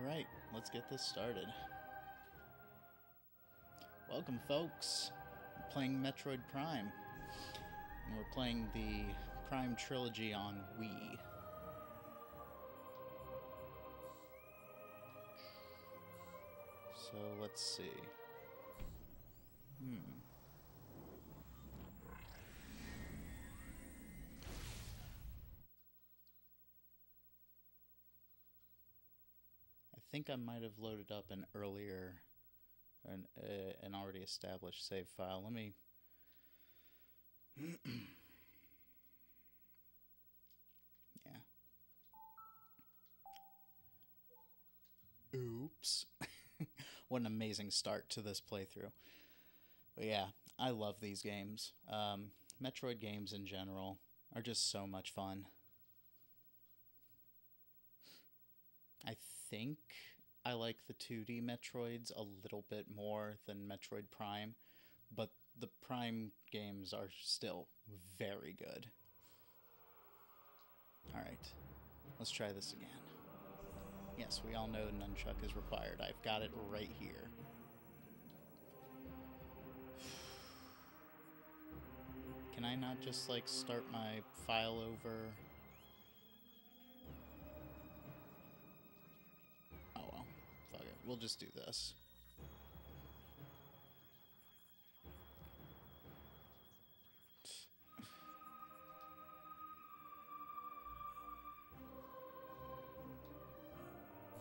Alright, let's get this started. Welcome, folks. Playing Metroid Prime. And we're playing the Prime Trilogy on Wii. So let's see. Think I might have loaded up an earlier, an, uh, an already established save file. Let me. yeah. Oops. what an amazing start to this playthrough. But yeah, I love these games. Um, Metroid games in general are just so much fun. I think I like the 2D Metroids a little bit more than Metroid Prime, but the Prime games are still very good. Alright, let's try this again. Yes, we all know Nunchuk is required. I've got it right here. Can I not just, like, start my file over? We'll just do this.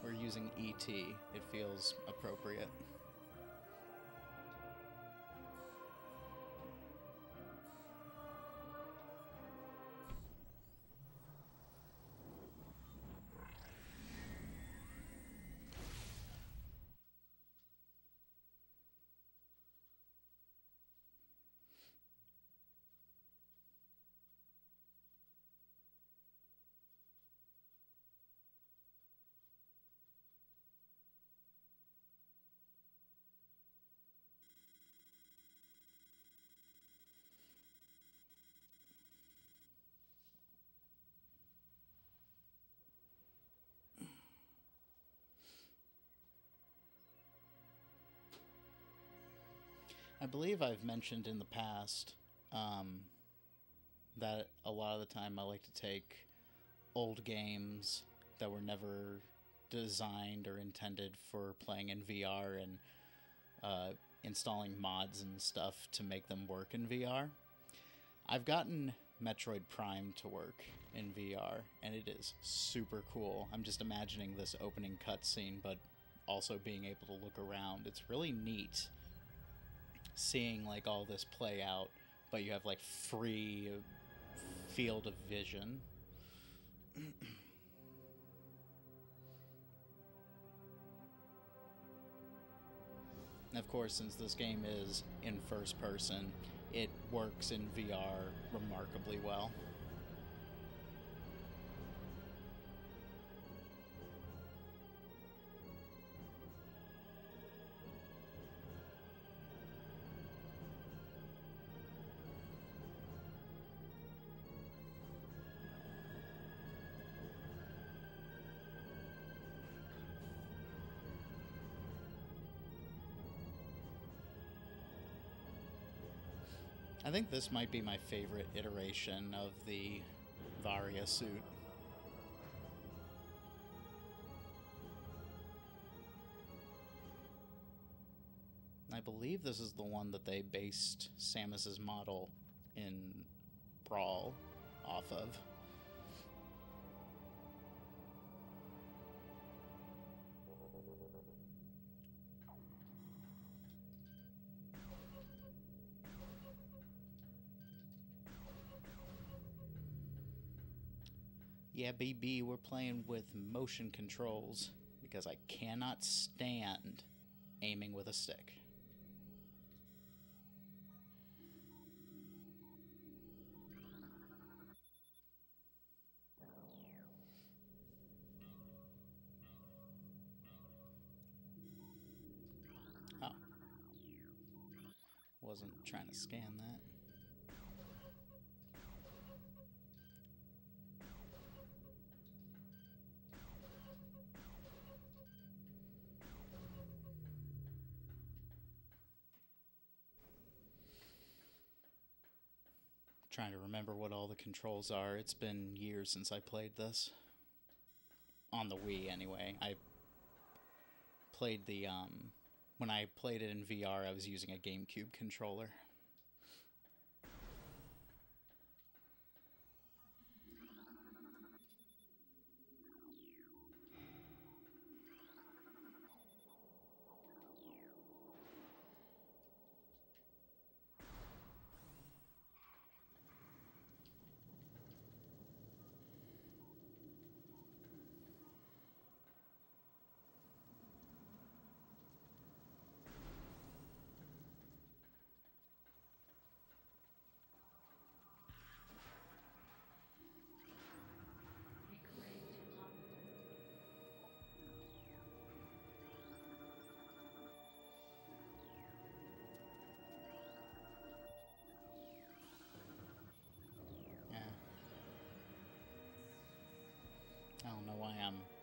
We're using ET. It feels appropriate. I believe I've mentioned in the past um, that a lot of the time I like to take old games that were never designed or intended for playing in VR and uh, installing mods and stuff to make them work in VR. I've gotten Metroid Prime to work in VR, and it is super cool. I'm just imagining this opening cutscene, but also being able to look around. It's really neat seeing like all this play out, but you have like free field of vision. of course, since this game is in first person, it works in VR remarkably well. I think this might be my favorite iteration of the Varia suit. I believe this is the one that they based Samus's model in Brawl off of. Yeah, baby, we're playing with motion controls because I cannot stand aiming with a stick. Oh. Wasn't trying to scan that. Trying to remember what all the controls are. It's been years since I played this. On the Wii, anyway. I played the, um, when I played it in VR, I was using a GameCube controller.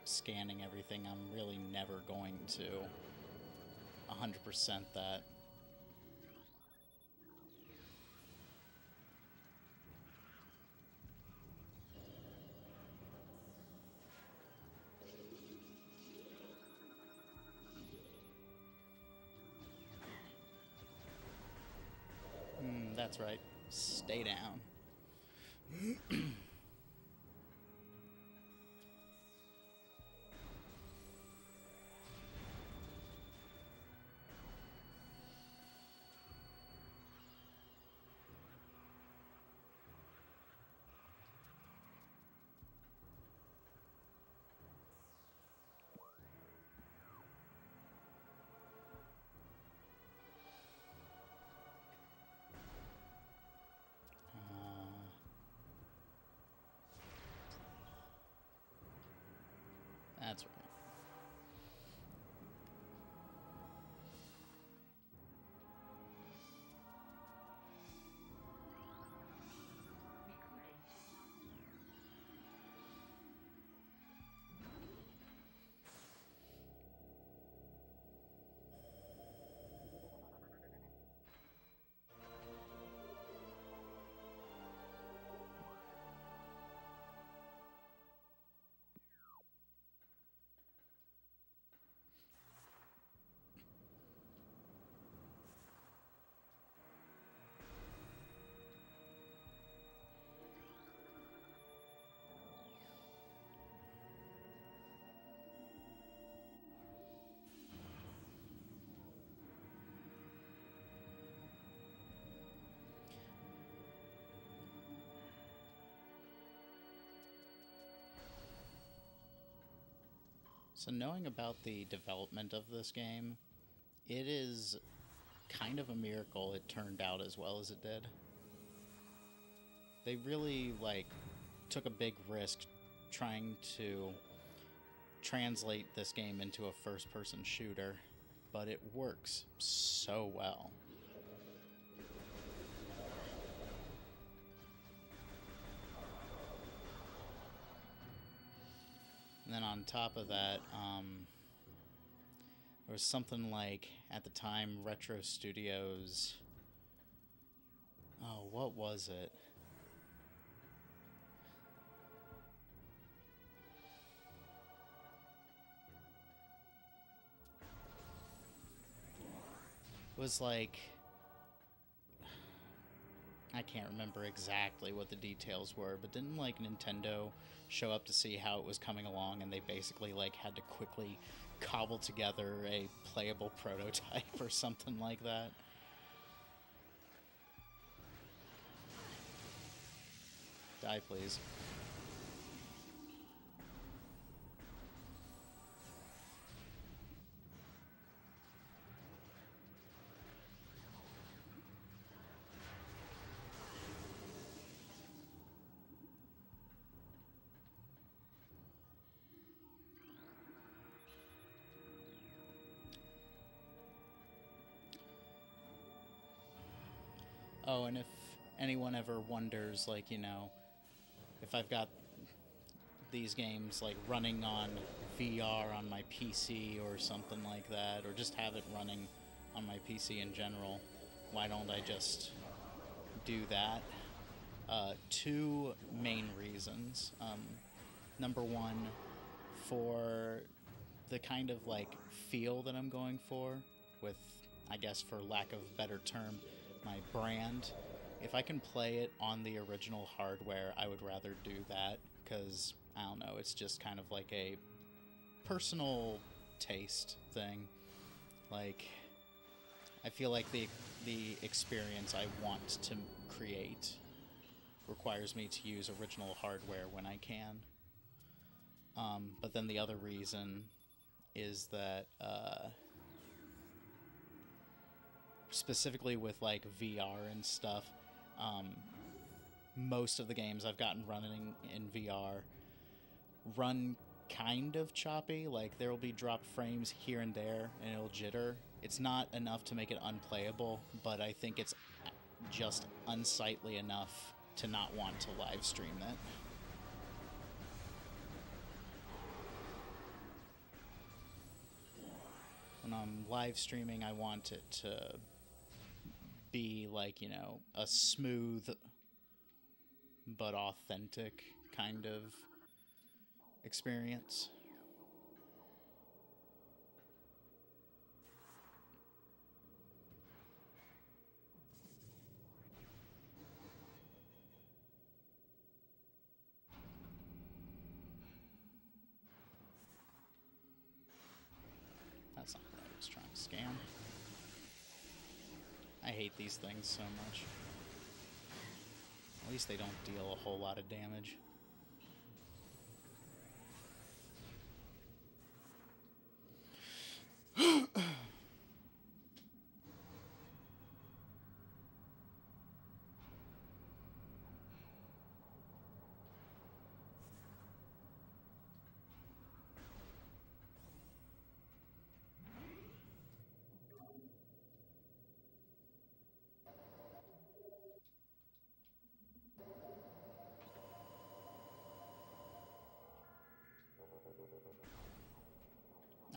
Scanning everything. I'm really never going to 100% that. So, knowing about the development of this game, it is kind of a miracle it turned out as well as it did. They really, like, took a big risk trying to translate this game into a first person shooter, but it works so well. Top of that, um, there was something like at the time Retro Studios. Oh, what was it? It was like I can't remember exactly what the details were, but didn't like Nintendo show up to see how it was coming along and they basically like had to quickly cobble together a playable prototype or something like that? Die, please. Oh, and if anyone ever wonders, like, you know, if I've got these games like running on VR on my PC or something like that, or just have it running on my PC in general, why don't I just do that? Uh, two main reasons. Um, number one, for the kind of like feel that I'm going for, with, I guess, for lack of a better term, my brand. If I can play it on the original hardware, I would rather do that because I don't know, it's just kind of like a personal taste thing. Like, I feel like the the experience I want to create requires me to use original hardware when I can. Um, but then the other reason is that uh, specifically with like VR and stuff, um, most of the games I've gotten running in VR run kind of choppy. Like there will be dropped frames here and there, and it'll jitter. It's not enough to make it unplayable, but I think it's just unsightly enough to not want to live stream it. When I'm live streaming, I want it to be like, you know, a smooth but authentic kind of experience. That's not what I was trying to scan. I hate these things so much. At least they don't deal a whole lot of damage.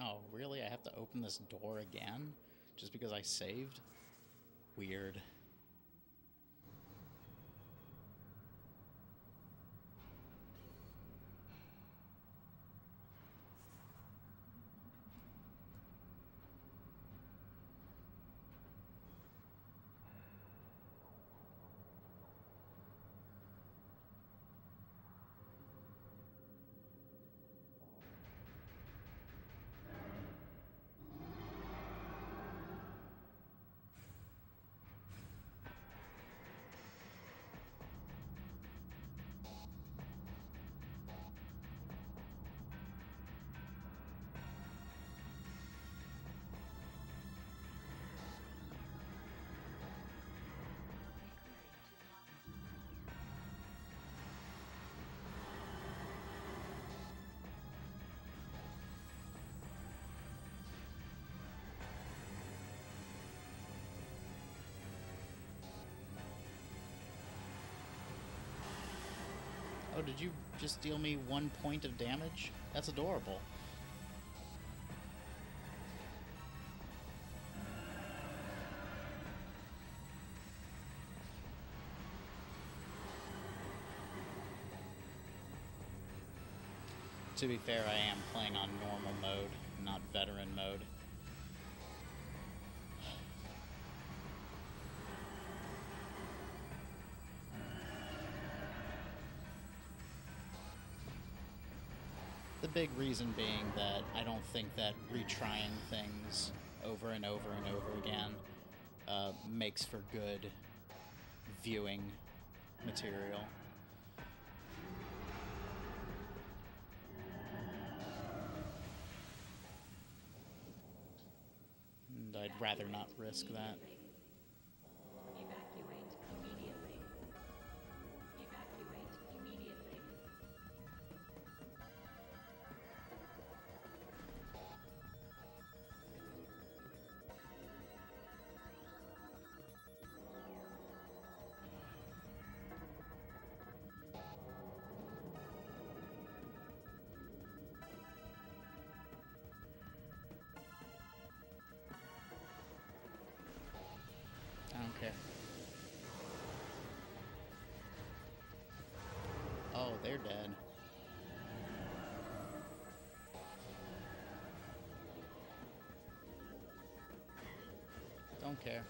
Oh, really? I have to open this door again? Just because I saved? Weird. Oh, did you just deal me one point of damage? That's adorable. To be fair, I am playing on normal mode, not veteran mode. The big reason being that I don't think that retrying things over and over and over again uh, makes for good viewing material. And I'd rather not risk that. Dead. Don't care.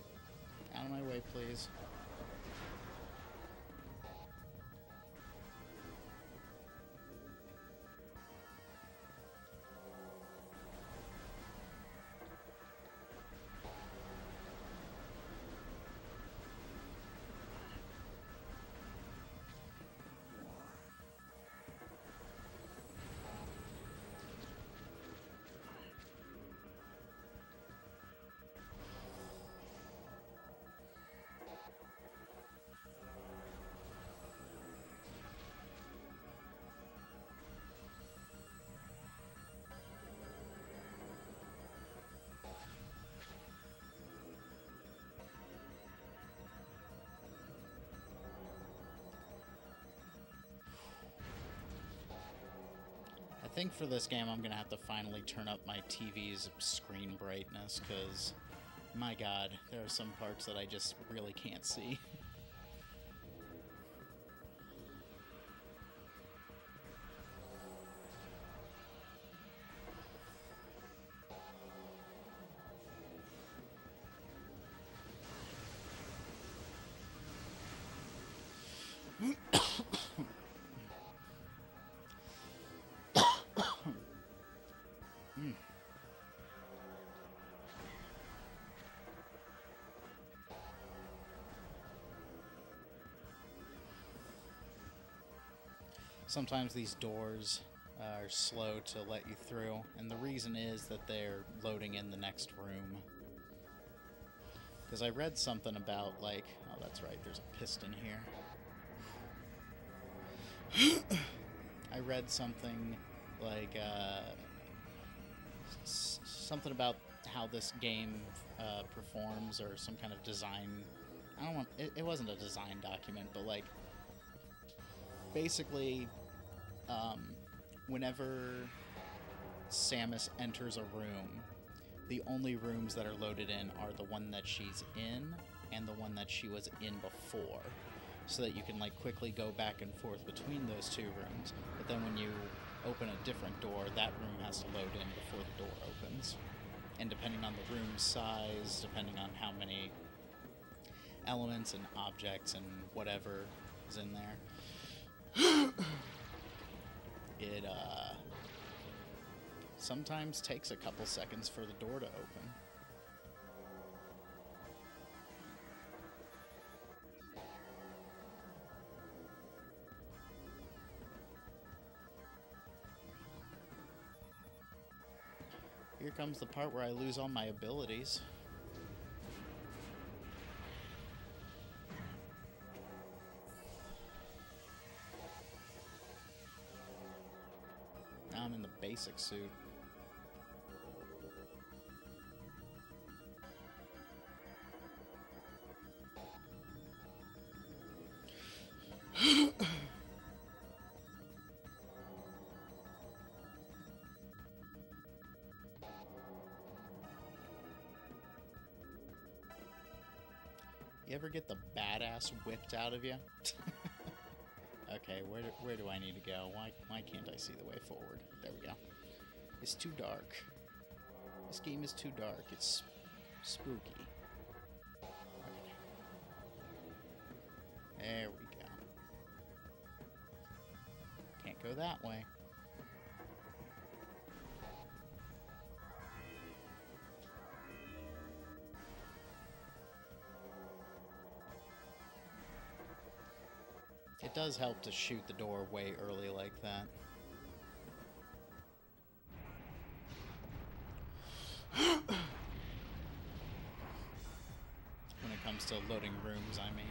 Out of my way, please. Think for this game, I'm gonna have to finally turn up my TV's screen brightness because, my God, there are some parts that I just really can't see. Sometimes these doors are slow to let you through, and the reason is that they're loading in the next room. Because I read something about, like, oh, that's right, there's a piston here. I read something like, uh, something about how this game uh, performs or some kind of design. I don't want, it, it wasn't a design document, but like, basically, um, whenever Samus enters a room, the only rooms that are loaded in are the one that she's in and the one that she was in before. So that you can like quickly go back and forth between those two rooms. But then when you open a different door, that room has to load in before the door opens. And depending on the room size, depending on how many elements and objects and whatever is in there, it uh, sometimes takes a couple seconds for the door to open. Here comes the part where I lose all my abilities. Basic suit. You ever get the badass whipped out of you? okay, where do, where do I need to go? Why why can't I see the way forward? There we go. It's too dark. This game is too dark. It's spooky. There we go. Can't go that way. It does help to shoot the door way early like that. To loading rooms, I mean.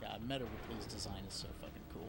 God, Meta Ridley's design is so fucking cool.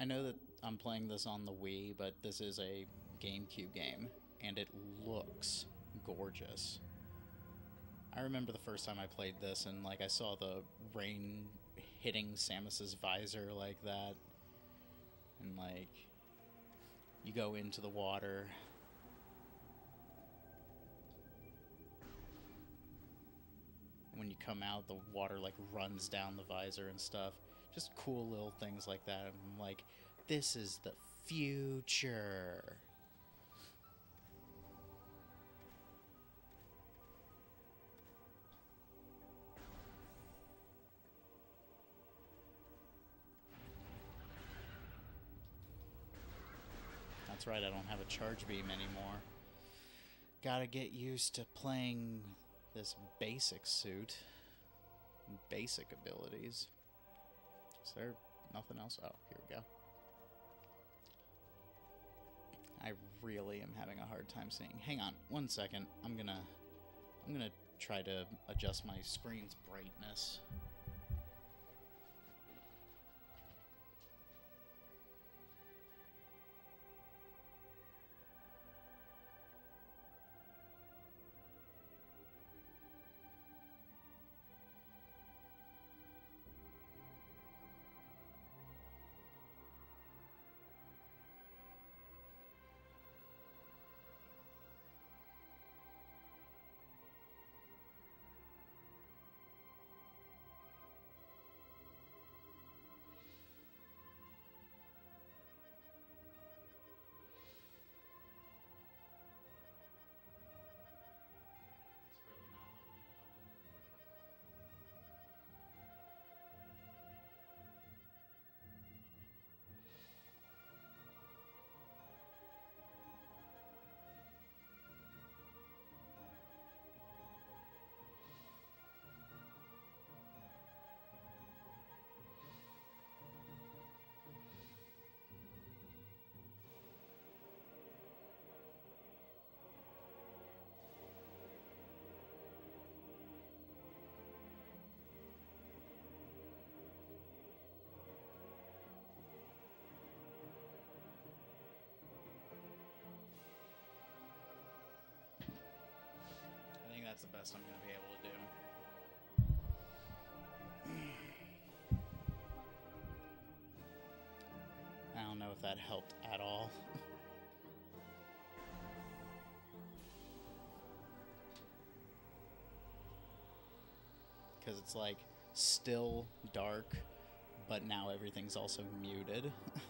I know that I'm playing this on the Wii, but this is a GameCube game, and it looks gorgeous. I remember the first time I played this, and like I saw the rain hitting Samus's visor like that, and like you go into the water. When you come out, the water like runs down the visor and stuff. Just cool little things like that. I'm like, this is the future. That's right, I don't have a charge beam anymore. Gotta get used to playing this basic suit. Basic abilities. Is there nothing else? Oh, here we go. I really am having a hard time seeing. Hang on, one second. I'm gonna, I'm gonna try to adjust my screen's brightness. That's the best I'm gonna be able to do. I don't know if that helped at all. Because it's like still dark, but now everything's also muted.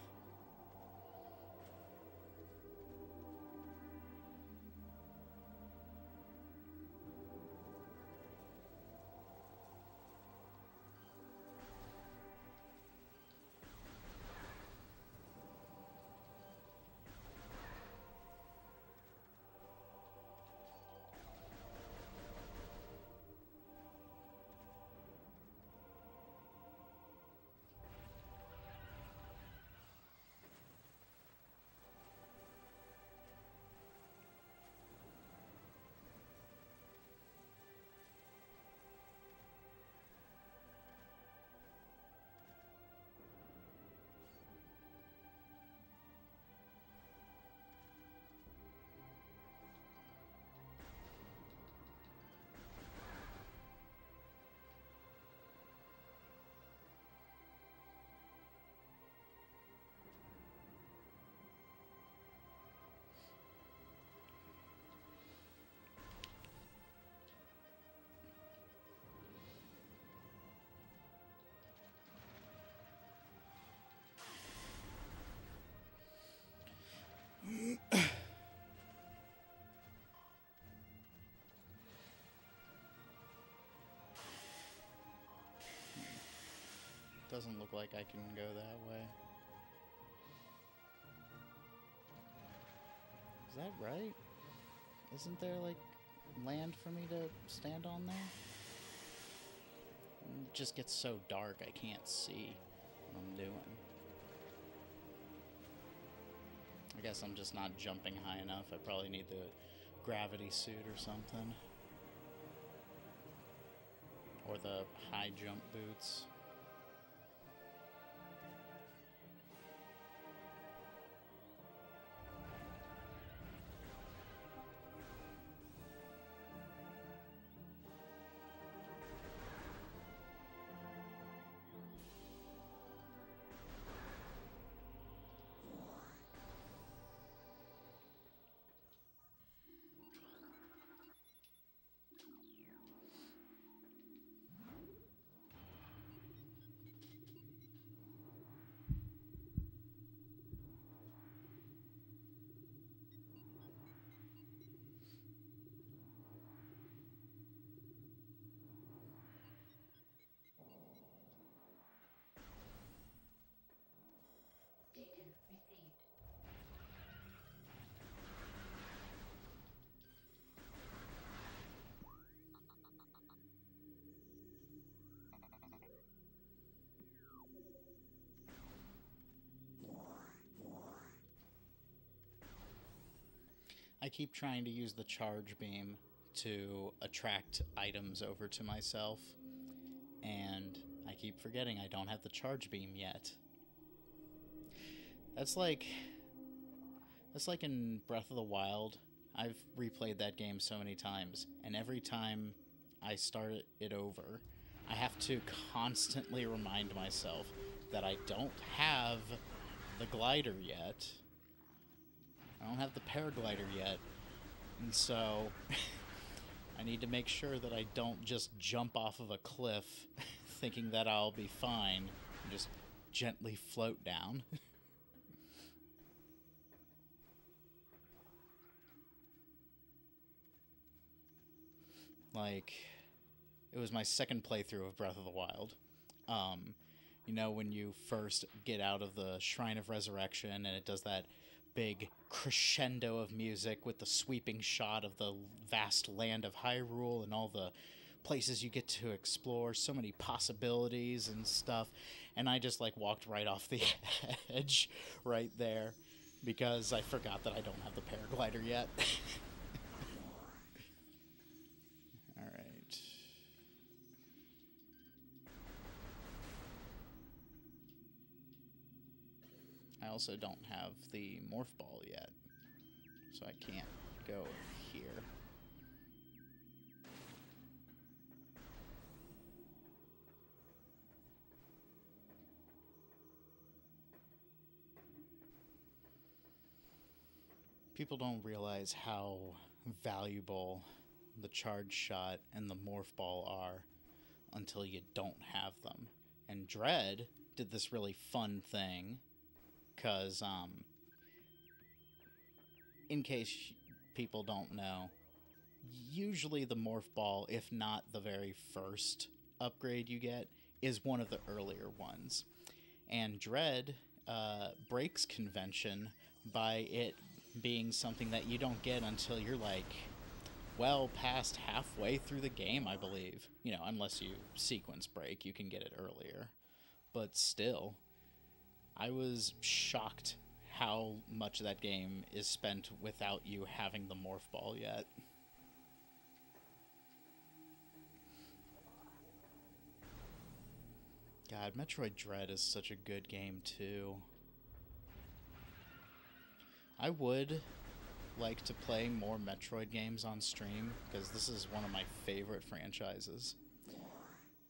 Doesn't look like I can go that way. Is that right? Isn't there like land for me to stand on there? It just gets so dark I can't see what I'm doing. I guess I'm just not jumping high enough. I probably need the gravity suit or something. Or the high jump boots. Keep trying to use the charge beam to attract items over to myself, and I keep forgetting I don't have the charge beam yet. That's like that's like in Breath of the Wild. I've replayed that game so many times, and every time I start it over, I have to constantly remind myself that I don't have the glider yet. I don't have the paraglider yet. And so I need to make sure that I don't just jump off of a cliff thinking that I'll be fine and just gently float down. like it was my second playthrough of Breath of the Wild. Um, you know, when you first get out of the Shrine of Resurrection and it does that big crescendo of music with the sweeping shot of the vast land of Hyrule and all the places you get to explore, so many possibilities and stuff. And I just like walked right off the edge right there because I forgot that I don't have the paraglider yet. also don't have the morph ball yet, so I can't go here. People don't realize how valuable the charge shot and the morph ball are until you don't have them. And Dread did this really fun thing because um in case people don't know usually the morph ball if not the very first upgrade you get is one of the earlier ones. And dread uh, breaks convention by it being something that you don't get until you're like well past halfway through the game i believe. You know unless you sequence break you can get it earlier. But still I was shocked how much of that game is spent without you having the morph ball yet. God, Metroid Dread is such a good game too. I would like to play more Metroid games on stream because this is one of my favorite franchises.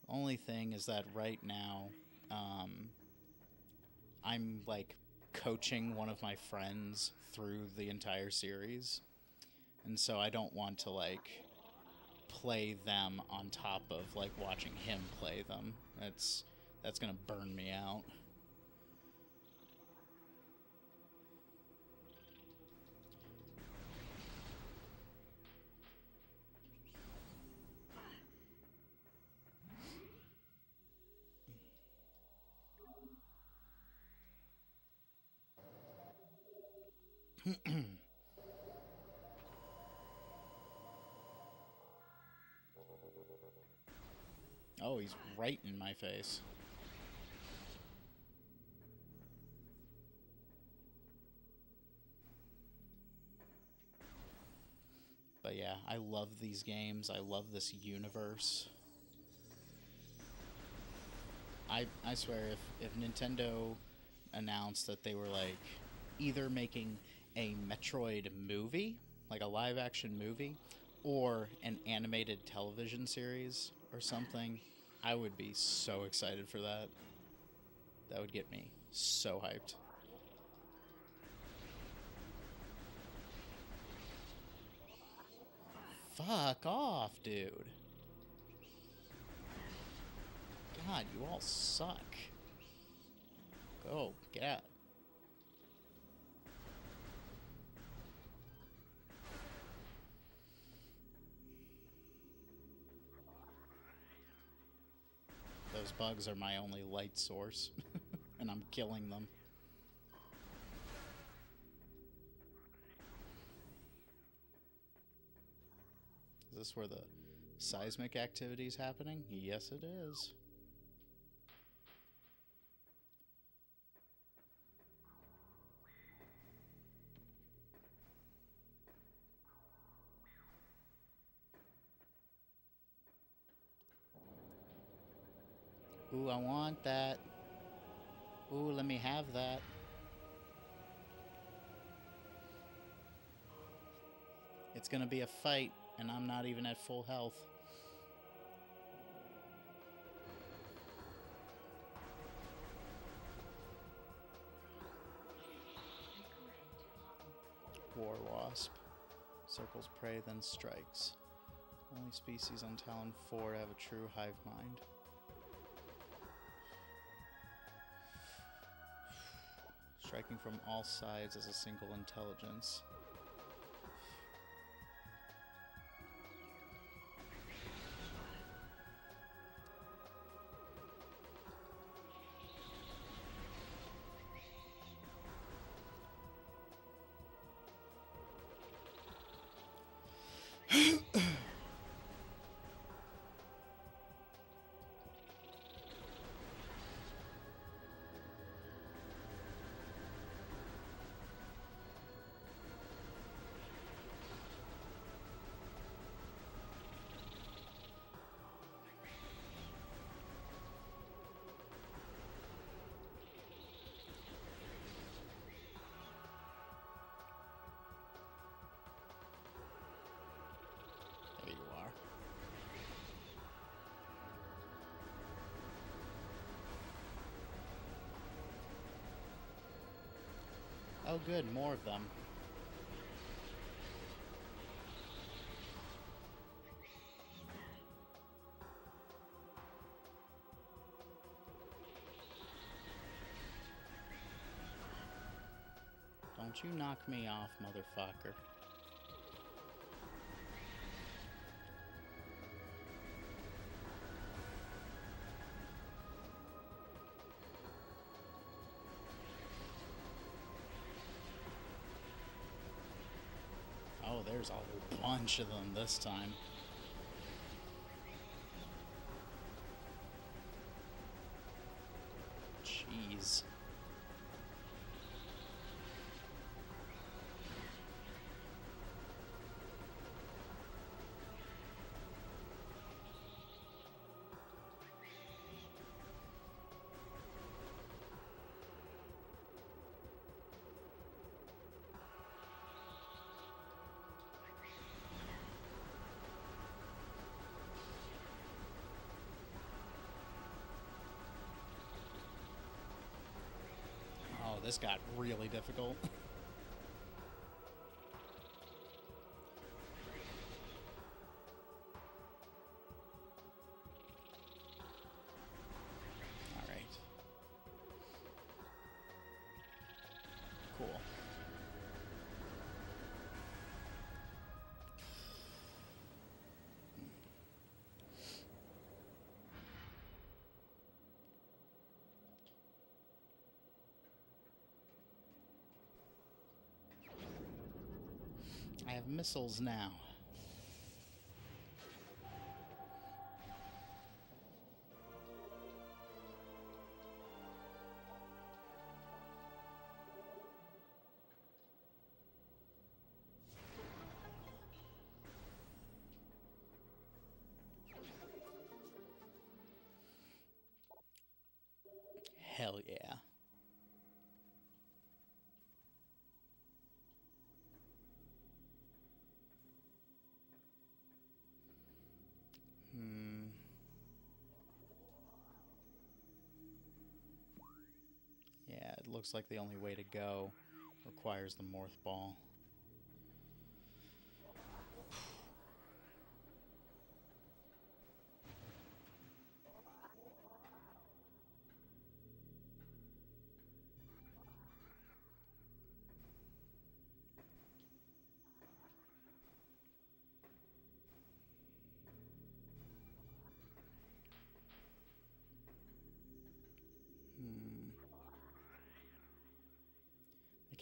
Only thing is that right now, um, I'm like coaching one of my friends through the entire series. And so I don't want to like play them on top of like watching him play them. That's that's going to burn me out. oh, he's right in my face. But yeah, I love these games. I love this universe. I I swear if if Nintendo announced that they were like either making a Metroid movie, like a live action movie, or an animated television series or something, I would be so excited for that. That would get me so hyped. Fuck off, dude. God, you all suck. Go, get out. Those bugs are my only light source, and I'm killing them. Is this where the seismic activity is happening? Yes, it is. Ooh, I want that. Ooh, let me have that. It's gonna be a fight, and I'm not even at full health. War Wasp. Circles prey, then strikes. Only species on Tallon 4 have a true hive mind. Striking from all sides as a single intelligence. Oh, good, more of them. Don't you knock me off, motherfucker. There's a whole bunch of them this time. This got really difficult. I have missiles now. Looks like the only way to go requires the Morph Ball.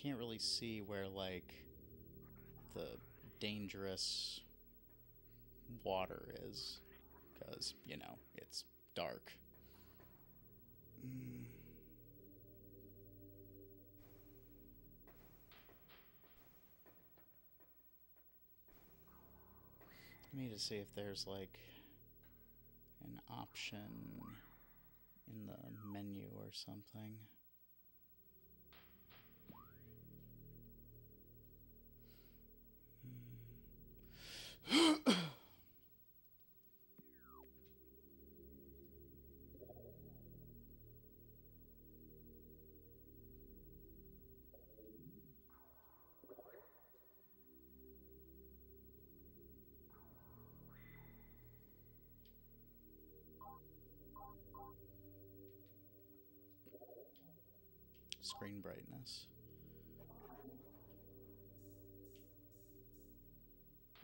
Can't really see where, like, the dangerous water is. Because, you know, it's dark. Mm. I need to see if there's, like, an option in the menu or something. Screen brightness.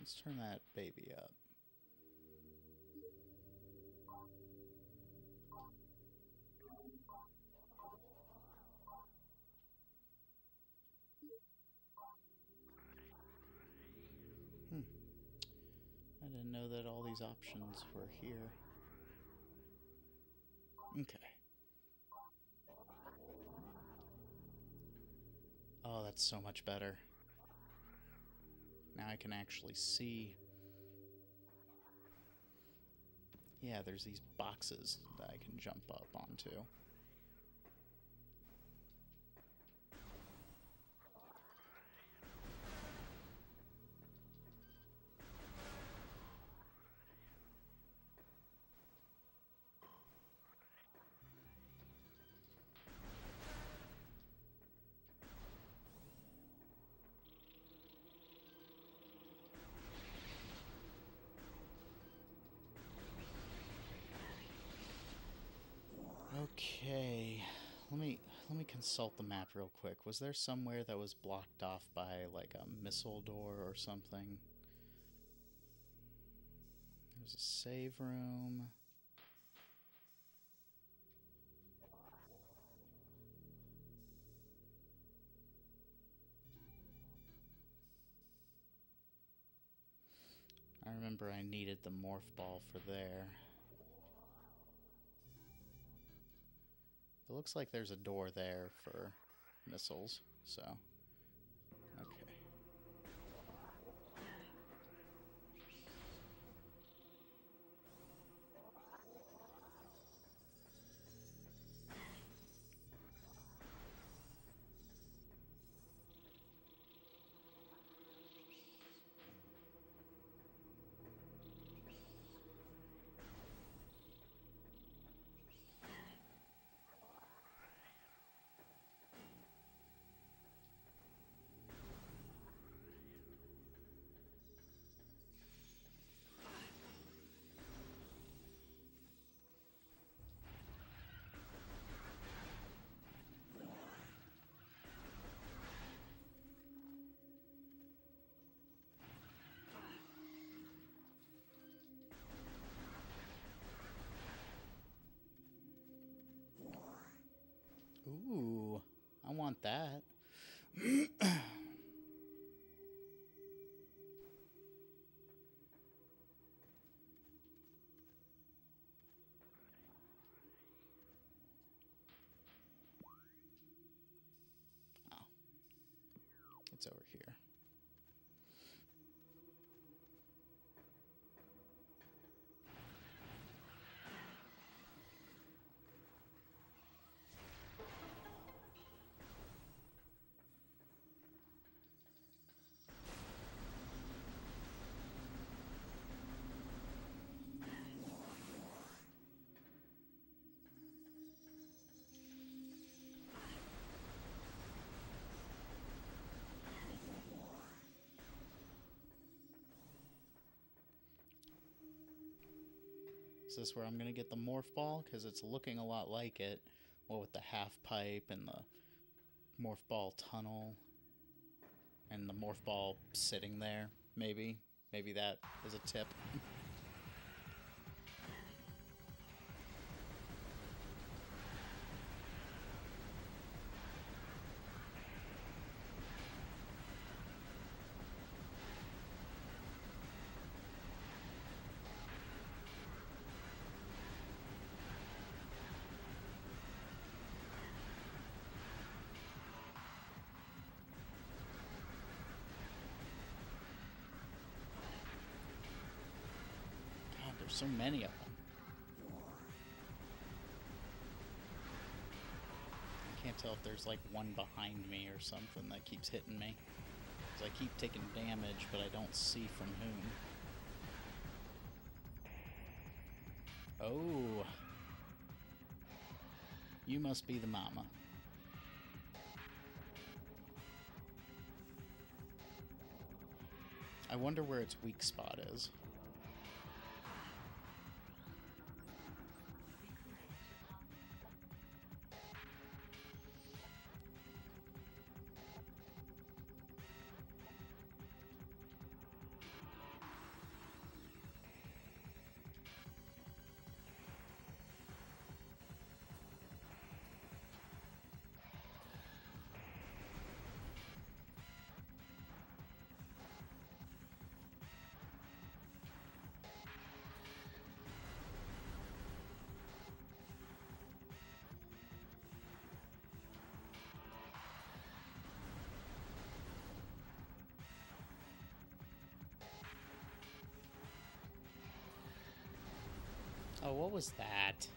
Let's turn that baby up. Hmm. I didn't know that all these options were here. Okay. Oh, that's so much better. Now I can actually see. Yeah, there's these boxes that I can jump up onto. Consult the map real quick. Was there somewhere that was blocked off by like a missile door or something? There's a save room. I remember I needed the morph ball for there. It looks like there's a door there for missiles, so. Over here. Is this where I'm going to get the morph ball? Because it's looking a lot like it. Well, with the half pipe and the morph ball tunnel. And the morph ball sitting there, maybe. Maybe that is a tip. so many of them. I can't tell if there's like one behind me or something that keeps hitting me. Because I keep taking damage, but I don't see from whom. Oh. You must be the mama. I wonder where its weak spot is. Was that?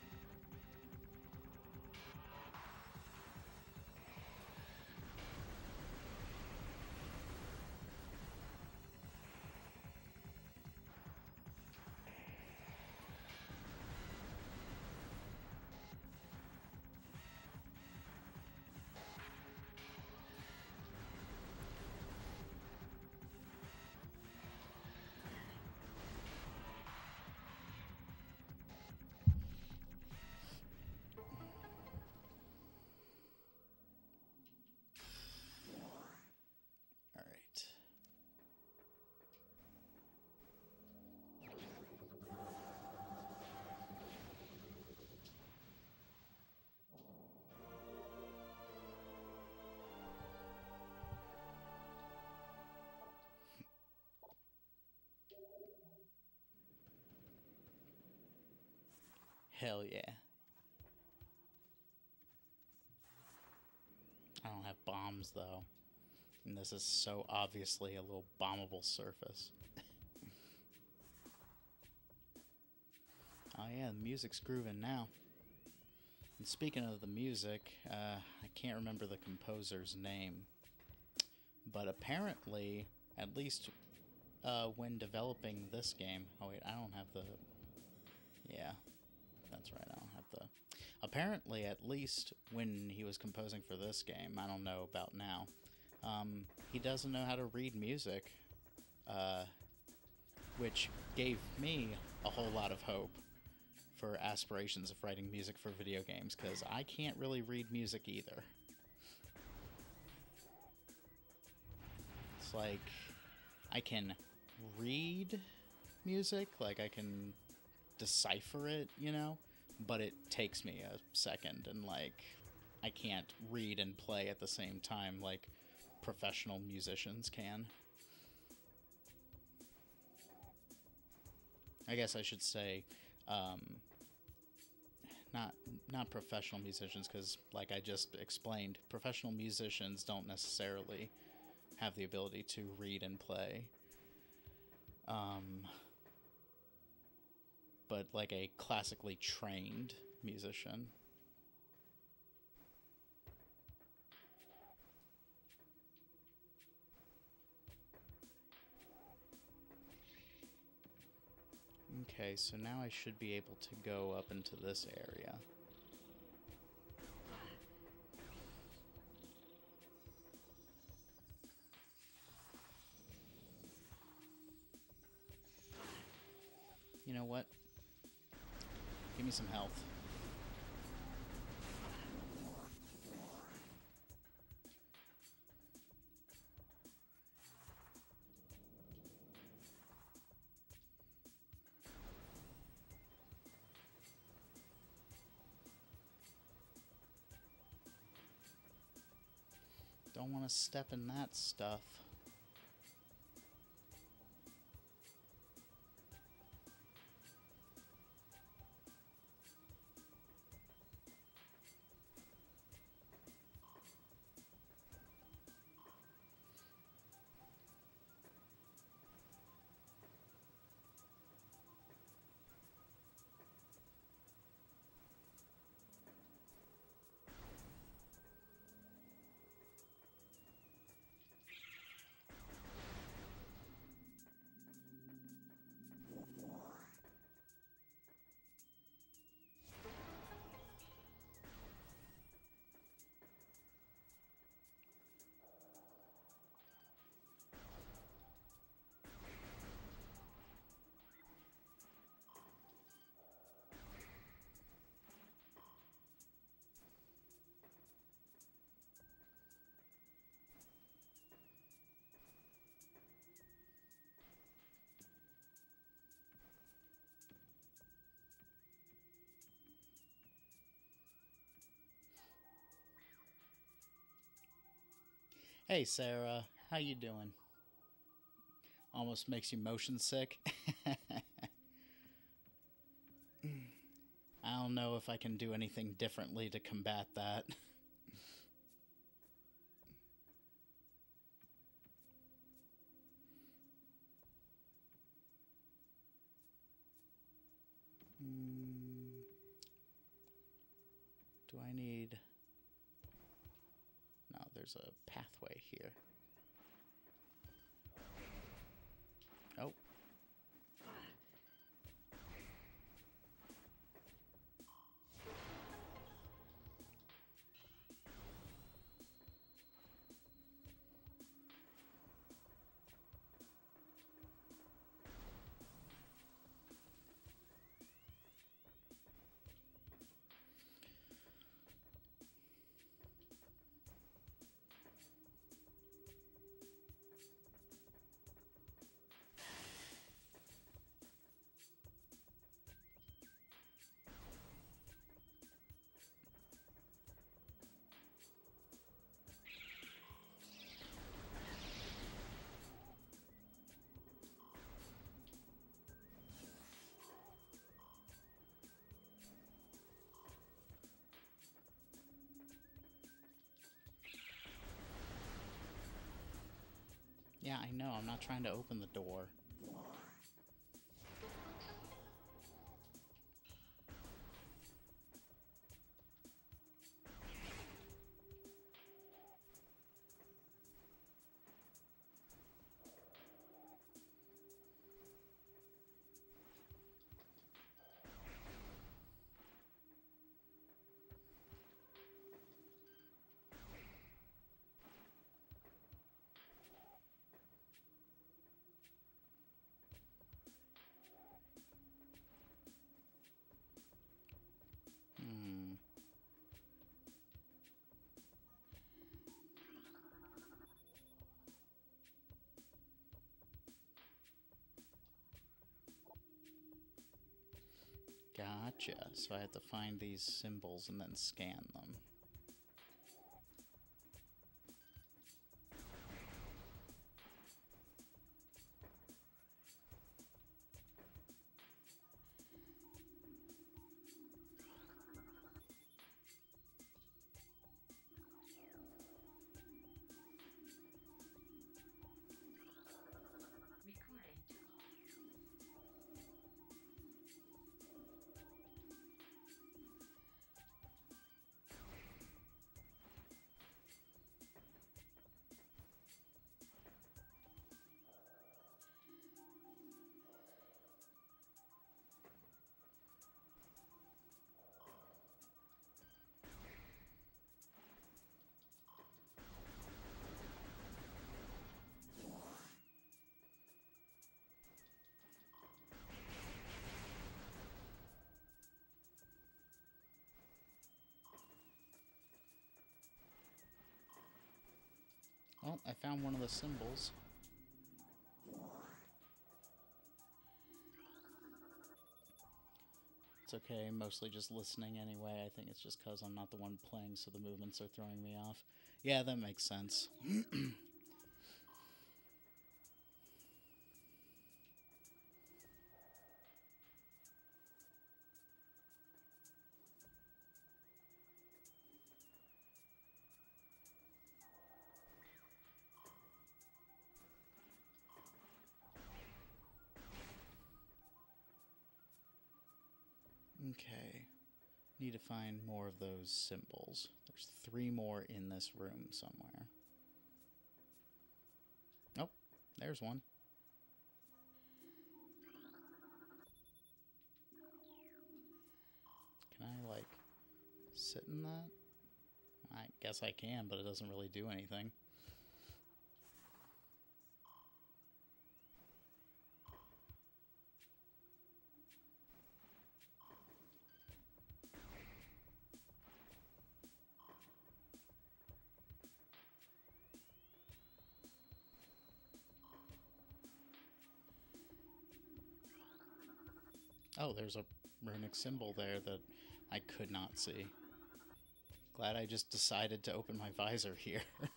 Hell yeah. I don't have bombs though. And this is so obviously a little bombable surface. oh yeah, the music's grooving now. And speaking of the music, uh, I can't remember the composer's name. But apparently, at least uh, when developing this game... Oh wait, I don't have the... Yeah, that's right, I don't have the... Apparently, at least when he was composing for this game, I don't know about now, um, he doesn't know how to read music, uh, which gave me a whole lot of hope for aspirations of writing music for video games, because I can't really read music either. It's like, I can read music, like I can decipher it, you know, but it takes me a second, and like, I can't read and play at the same time, like professional musicians can. I guess I should say, um, not not professional musicians, because like I just explained, professional musicians don't necessarily have the ability to read and play. Um, but like a classically trained musician. Okay, so now I should be able to go up into this area. You know what? Give me some health. Don't want to step in that stuff. Hey Sarah, how you doing? Almost makes you motion sick. I don't know if I can do anything differently to combat that. Yeah, I know. I'm not trying to open the door. Gotcha. So I have to find these symbols and then scan them. Oh, I found one of the symbols. It's okay, mostly just listening anyway. I think it's just because I'm not the one playing, so the movements are throwing me off. Yeah, that makes sense. more of those symbols. There's three more in this room somewhere. Nope, there's one. Can I, like, sit in that? I guess I can, but it doesn't really do anything. Oh, there's a runic symbol there that I could not see. Glad I just decided to open my visor here.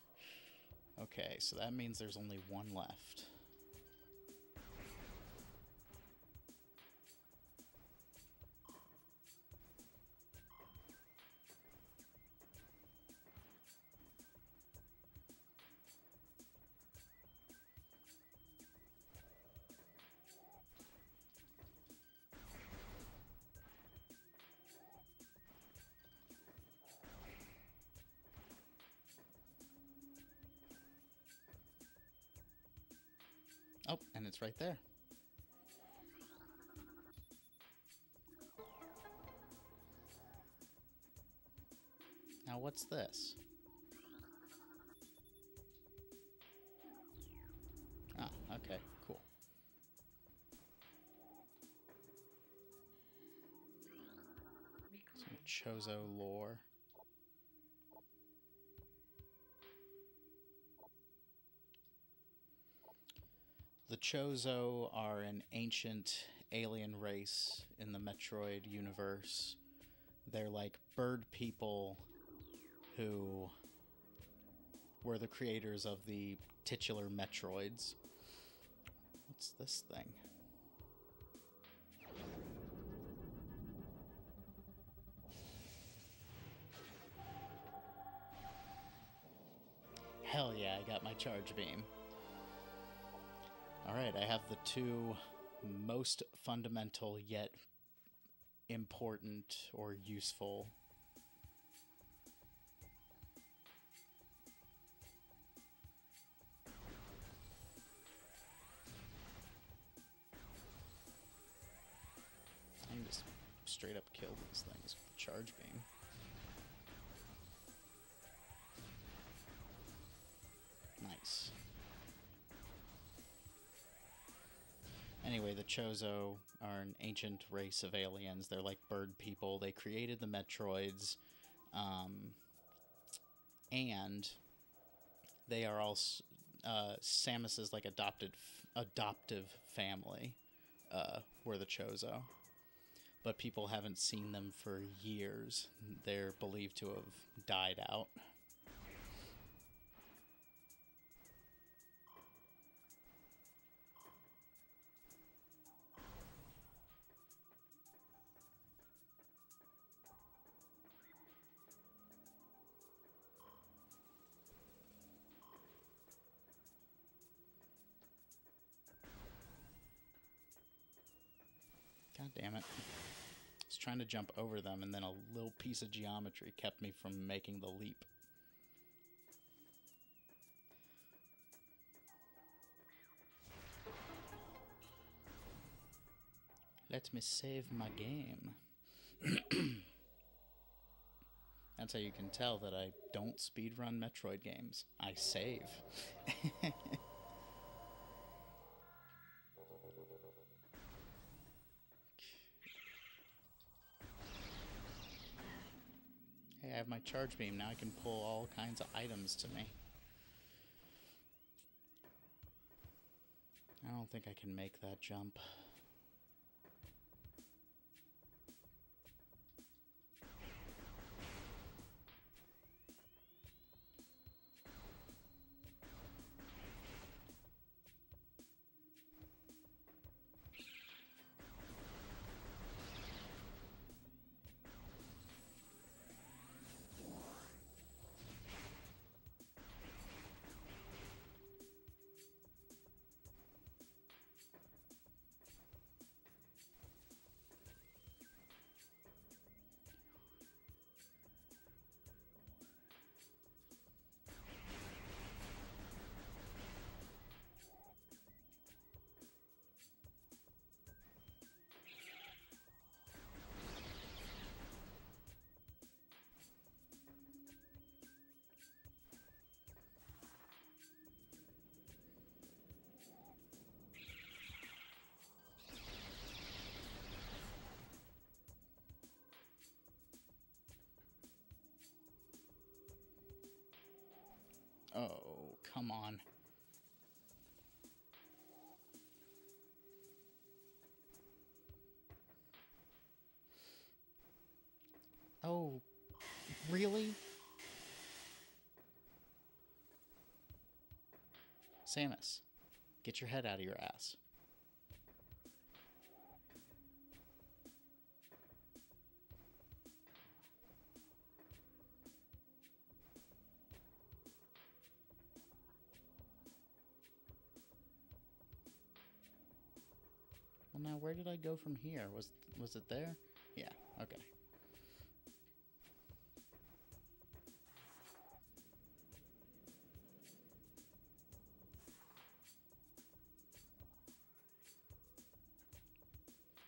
Okay, so that means there's only one left. It's right there. Now, what's this? Ah, okay, cool. Some Chozo lore. The Chozo are an ancient alien race in the Metroid universe. They're like bird people who were the creators of the titular Metroids. What's this thing? Hell yeah, I got my charge beam. All right, I have the two most fundamental yet important or useful. I can just straight up kill these things with the charge beam. Anyway, the Chozo are an ancient race of aliens. They're like bird people. They created the Metroids, um, and they are also uh, Samus's like adopted adoptive family. Uh, were the Chozo, but people haven't seen them for years. They're believed to have died out. Jump over them, and then a little piece of geometry kept me from making the leap. Let me save my game. That's how you can tell that I don't speedrun Metroid games. I save. have my charge beam. Now I can pull all kinds of items to me. I don't think I can make that jump. Oh, come on. Oh, really? Samus, get your head out of your ass. Where did I go from here? Was was it there? Yeah. Okay.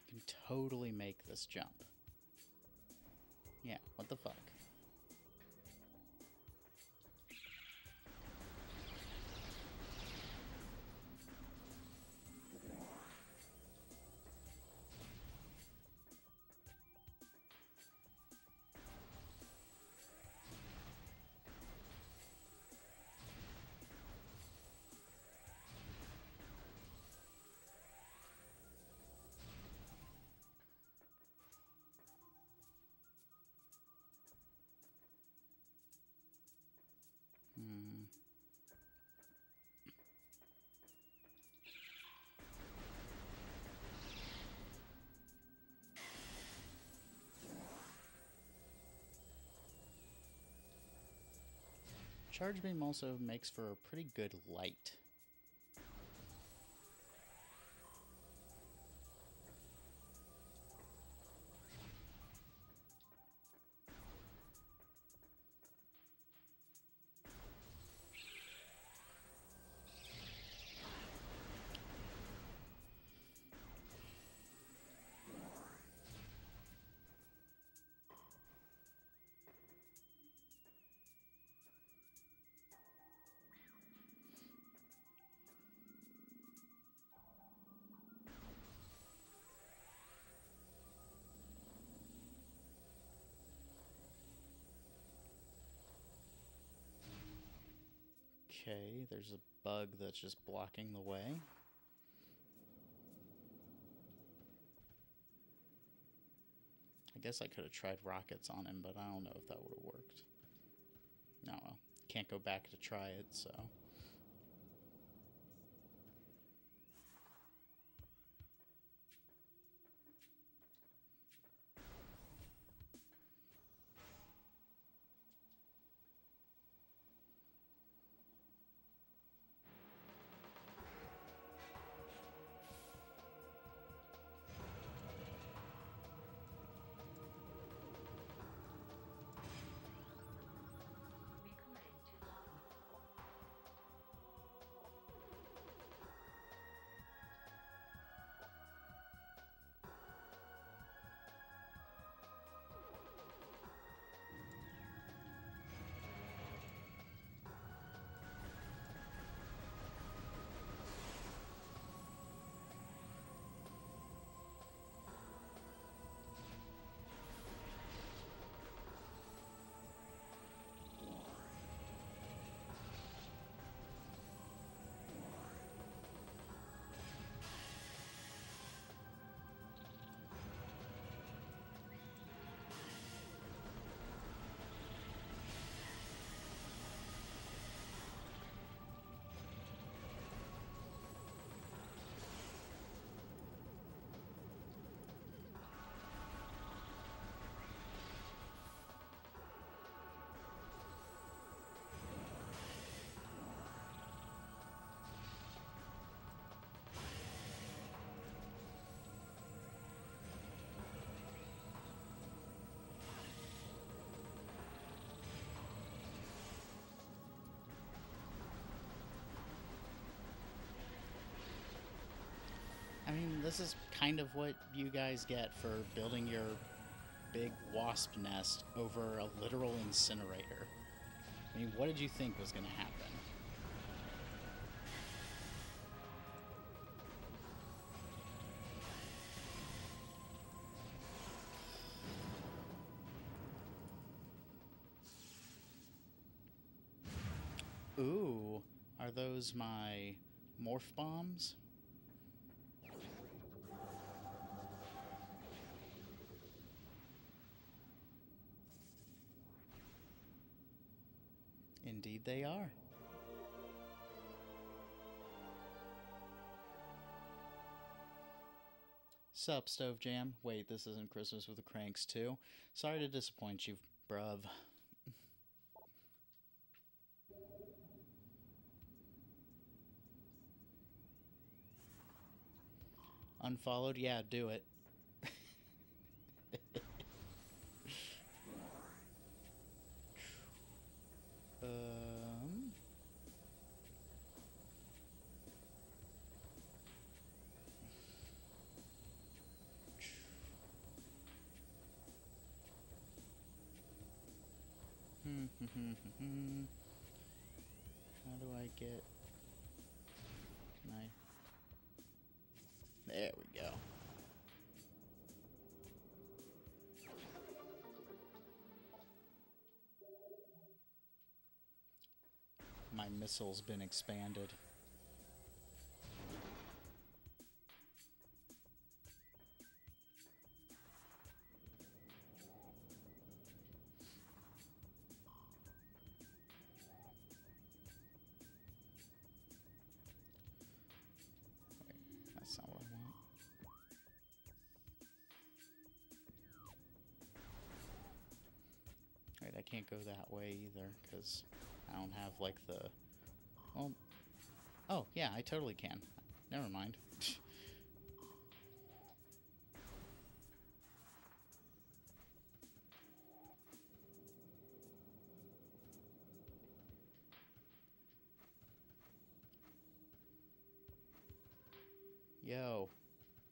Can totally make this jump. Yeah. What the fuck? Charge beam also makes for a pretty good light. Okay, there's a bug that's just blocking the way. I guess I could have tried rockets on him, but I don't know if that would have worked. No, can't go back to try it, so. This is kind of what you guys get for building your big wasp nest over a literal incinerator. I mean, what did you think was going to happen? Ooh, are those my morph bombs? Indeed, they are. Sup, Stove Jam? Wait, this isn't Christmas with the Cranks, too. Sorry to disappoint you, bruv. Unfollowed? Yeah, do it. Um. How do I get? I? There we go. My missile's been expanded. That way either because I don't have like the. Well, oh yeah, I totally can. Never mind. Yo,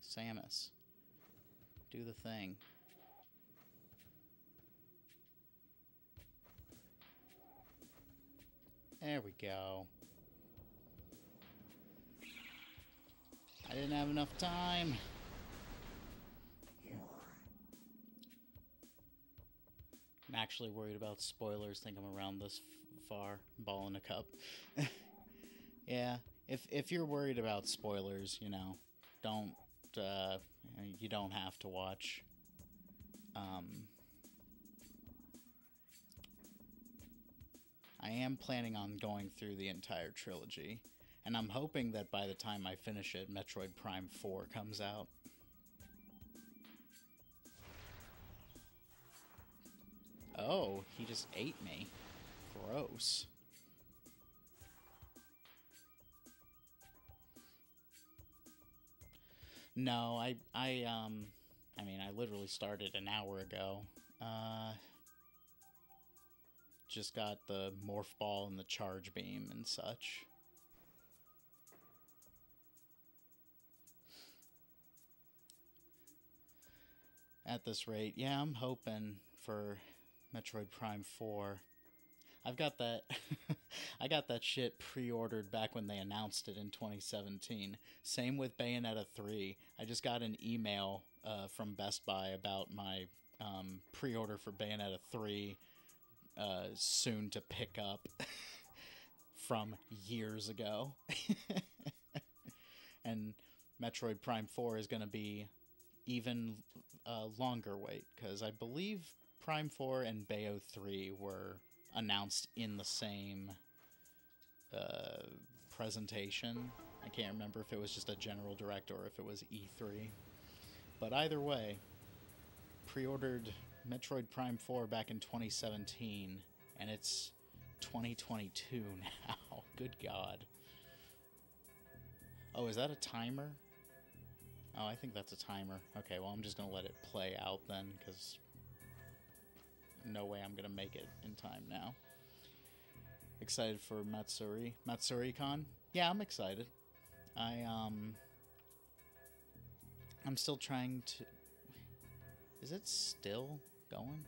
Samus, do the thing. There we go. I didn't have enough time. I'm actually worried about spoilers. Think I'm around this far, ball in a cup. yeah, if if you're worried about spoilers, you know, don't. Uh, you don't have to watch. Um, I am planning on going through the entire trilogy, and I'm hoping that by the time I finish it, Metroid Prime 4 comes out. Oh, he just ate me. Gross. No, I I um I mean, I literally started an hour ago. Uh just got the morph ball and the charge beam and such. At this rate, yeah, I'm hoping for Metroid Prime 4. I've got that I got that shit pre-ordered back when they announced it in 2017. Same with Bayonetta 3. I just got an email uh, from Best Buy about my um, pre-order for Bayonetta 3 uh, soon to pick up from years ago. and Metroid Prime 4 is going to be even uh, longer wait because I believe Prime 4 and Bayo 3 were announced in the same uh, presentation. I can't remember if it was just a general direct or if it was E3. But either way, pre ordered Metroid Prime 4 back in 2017, and it's 2022 now. Good God. Oh, is that a timer? Oh, I think that's a timer. Okay, well, I'm just going to let it play out then, because no way I'm going to make it in time now. Excited for Matsuri. Matsuri Con? Yeah, I'm excited. I, um. I'm still trying to. Is it still going?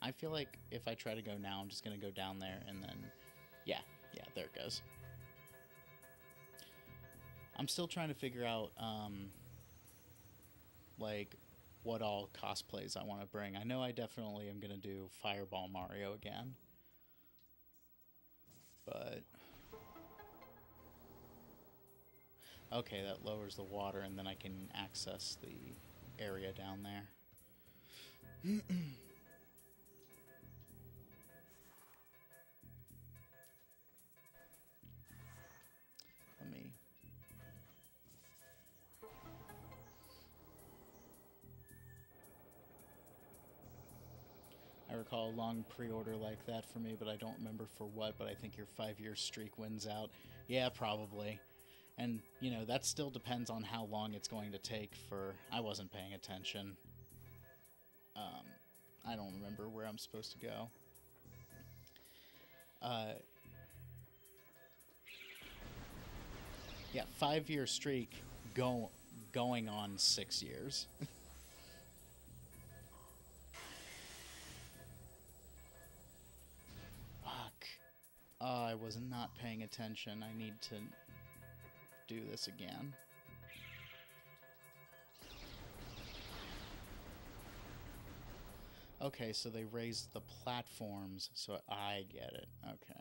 I feel like if I try to go now, I'm just gonna go down there and then. Yeah, yeah, there it goes. I'm still trying to figure out, um. Like, what all cosplays I want to bring. I know I definitely am gonna do Fireball Mario again. But. Okay, that lowers the water, and then I can access the area down there. Let me. I recall a long pre-order like that for me, but I don't remember for what. But I think your five-year streak wins out. Yeah, probably. And you know that still depends on how long it's going to take. For I wasn't paying attention. Um, I don't remember where I'm supposed to go. Uh, yeah, five-year streak, go going on six years. Fuck. Oh, I was not paying attention. I need to do this again. Okay, so they raised the platforms, so I get it. Okay.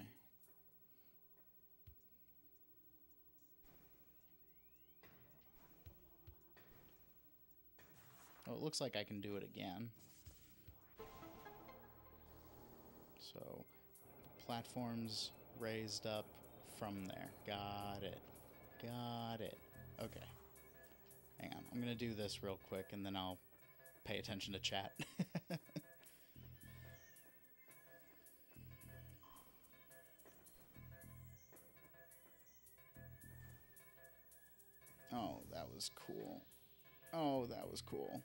Oh, it looks like I can do it again. So, platforms raised up from there. Got it. Got it. Okay. Hang on. I'm going to do this real quick and then I'll pay attention to chat. oh, that was cool. Oh, that was cool.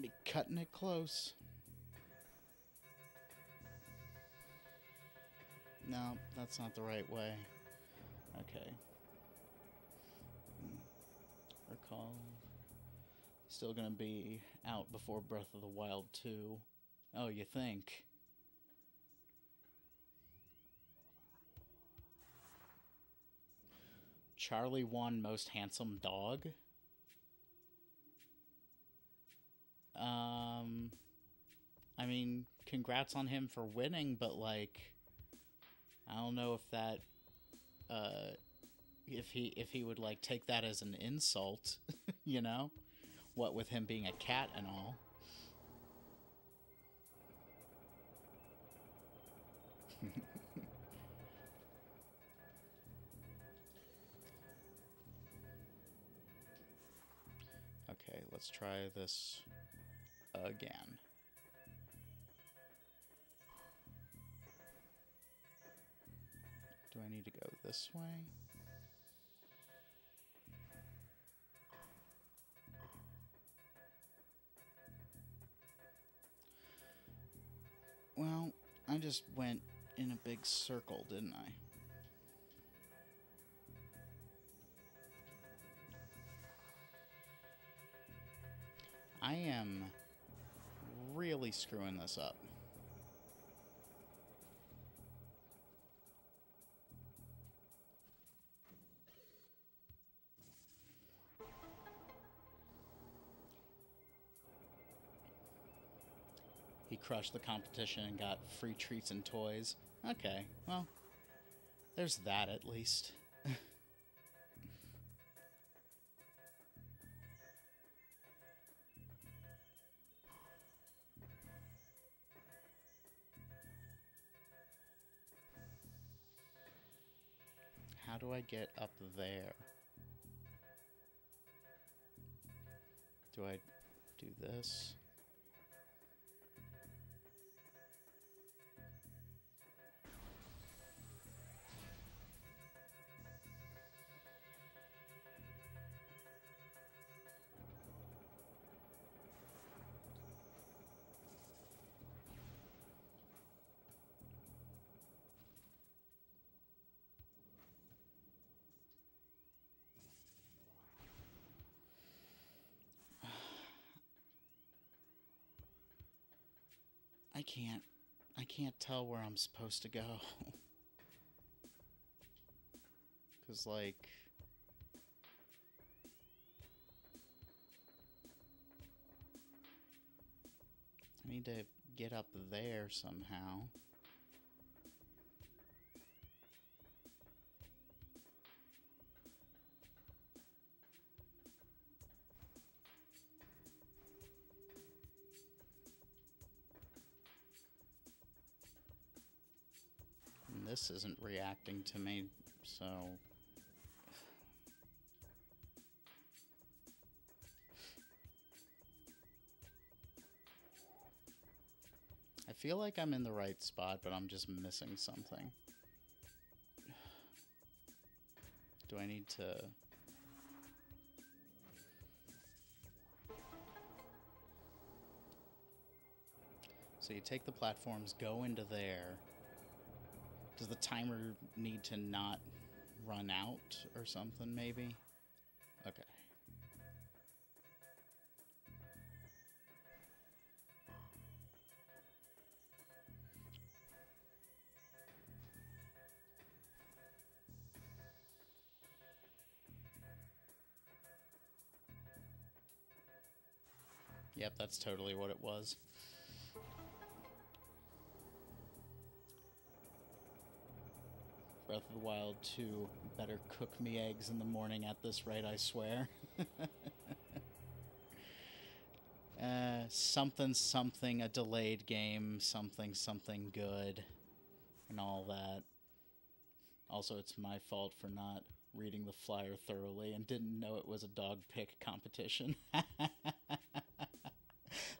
Be cutting it close. No, that's not the right way. Okay. Hmm. Recall. Still gonna be out before Breath of the Wild 2. Oh, you think? Charlie won most handsome dog? Um, I mean, congrats on him for winning, but like, I don't know if that, uh, if he if he would like take that as an insult, you know, what with him being a cat and all. okay, let's try this again. Do I need to go this way? Well, I just went in a big circle, didn't I? I am really screwing this up. Crushed the competition and got free treats and toys. Okay, well, there's that at least. How do I get up there? Do I do this? I can't. I can't tell where I'm supposed to go. Cause like. I need to get up there somehow. This isn't reacting to me So. I feel like I'm in the right spot, but I'm just missing something. Do I need to... So you take the platforms, go into there. Does the timer need to not run out or something, maybe? Okay. Yep, that's totally what it was. Breath of the Wild 2 better cook me eggs in the morning at this rate, I swear. uh, something, something, a delayed game, something, something good, and all that. Also, it's my fault for not reading the flyer thoroughly and didn't know it was a dog pick competition.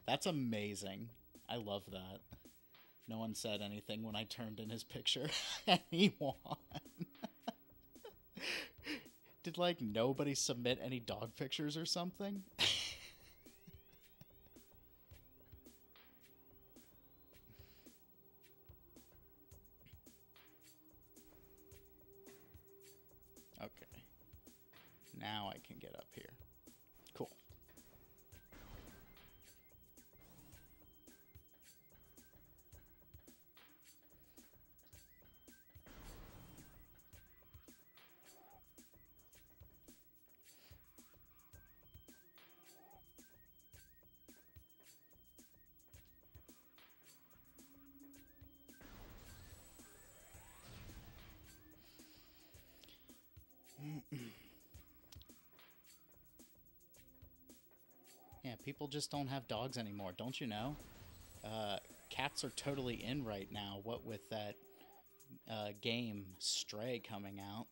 That's amazing. I love that. No one said anything when I turned in his picture, and he won. Like nobody submit any dog pictures or something? People just don't have dogs anymore, don't you know? Uh, cats are totally in right now, what with that uh, game Stray coming out.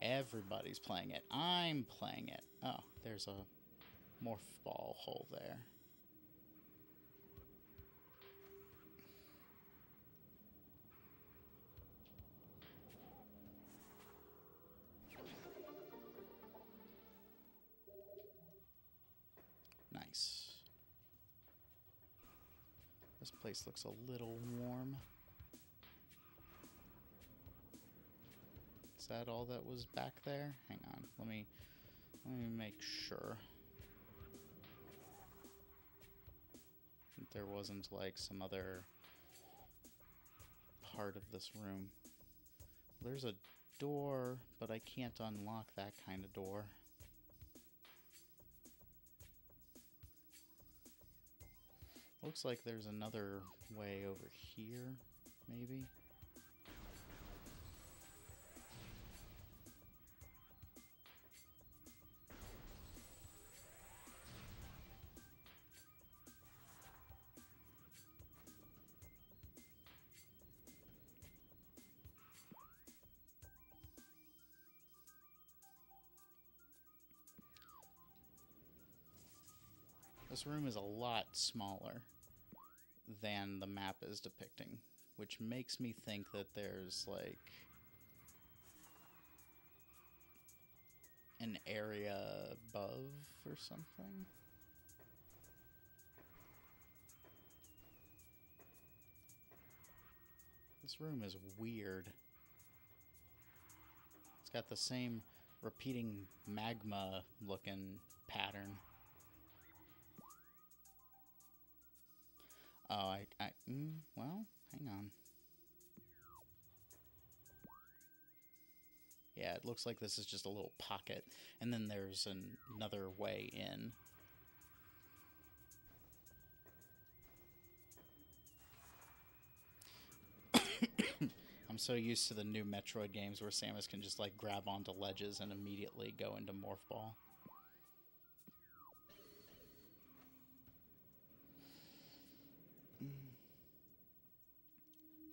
Everybody's playing it. I'm playing it. Oh, there's a morph ball hole there. Place looks a little warm. Is that all that was back there? Hang on. Let me let me make sure. There wasn't like some other part of this room. There's a door, but I can't unlock that kind of door. Looks like there's another way over here, maybe. This room is a lot smaller than the map is depicting, which makes me think that there's like an area above or something. This room is weird. It's got the same repeating magma looking pattern. Oh, I, I, mm, well, hang on. Yeah, it looks like this is just a little pocket, and then there's an, another way in. I'm so used to the new Metroid games where Samus can just like grab onto ledges and immediately go into Morph Ball.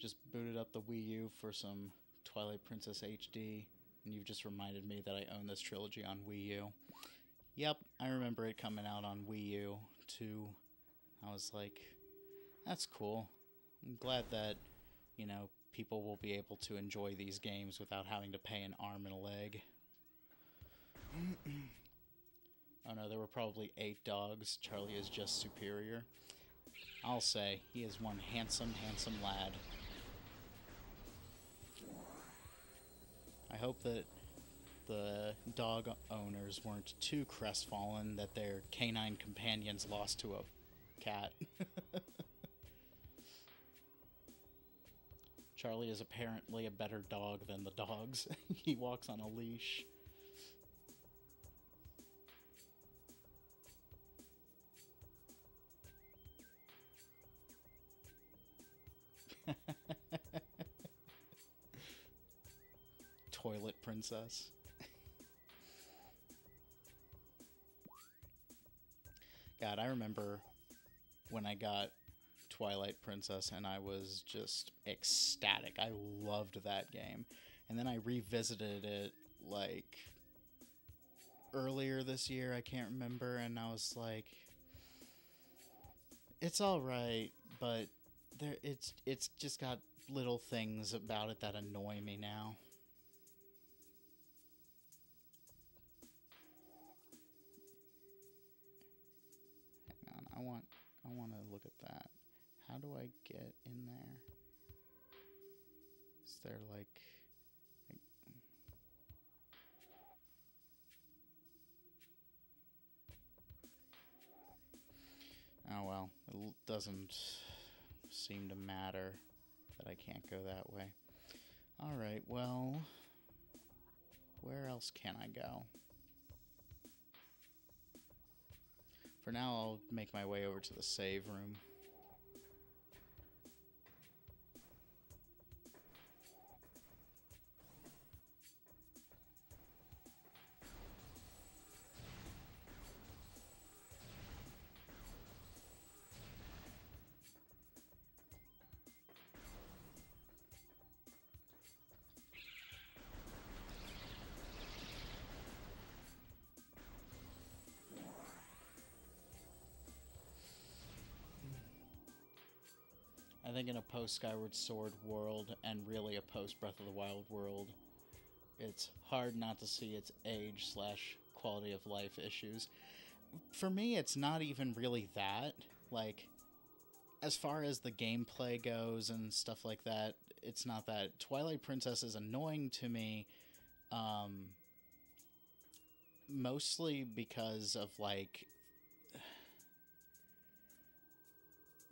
Just booted up the Wii U for some Twilight Princess HD, and you've just reminded me that I own this trilogy on Wii U. Yep, I remember it coming out on Wii U too. I was like, that's cool. I'm glad that, you know, people will be able to enjoy these games without having to pay an arm and a leg. oh no, there were probably eight dogs. Charlie is just superior. I'll say, he is one handsome, handsome lad. I hope that the dog owners weren't too crestfallen that their canine companions lost to a cat. Charlie is apparently a better dog than the dogs. he walks on a leash. Princess. God, I remember when I got Twilight Princess and I was just ecstatic. I loved that game. And then I revisited it like earlier this year, I can't remember, and I was like it's all right, but there it's it's just got little things about it that annoy me now. I want I want to look at that. How do I get in there? Is there like Oh well, it doesn't seem to matter that I can't go that way. All right, well, where else can I go? For now, I'll make my way over to the save room. Post Skyward Sword world and really a post Breath of the Wild world, it's hard not to see its age slash quality of life issues. For me, it's not even really that. Like, as far as the gameplay goes and stuff like that, it's not that. Twilight Princess is annoying to me, um, mostly because of like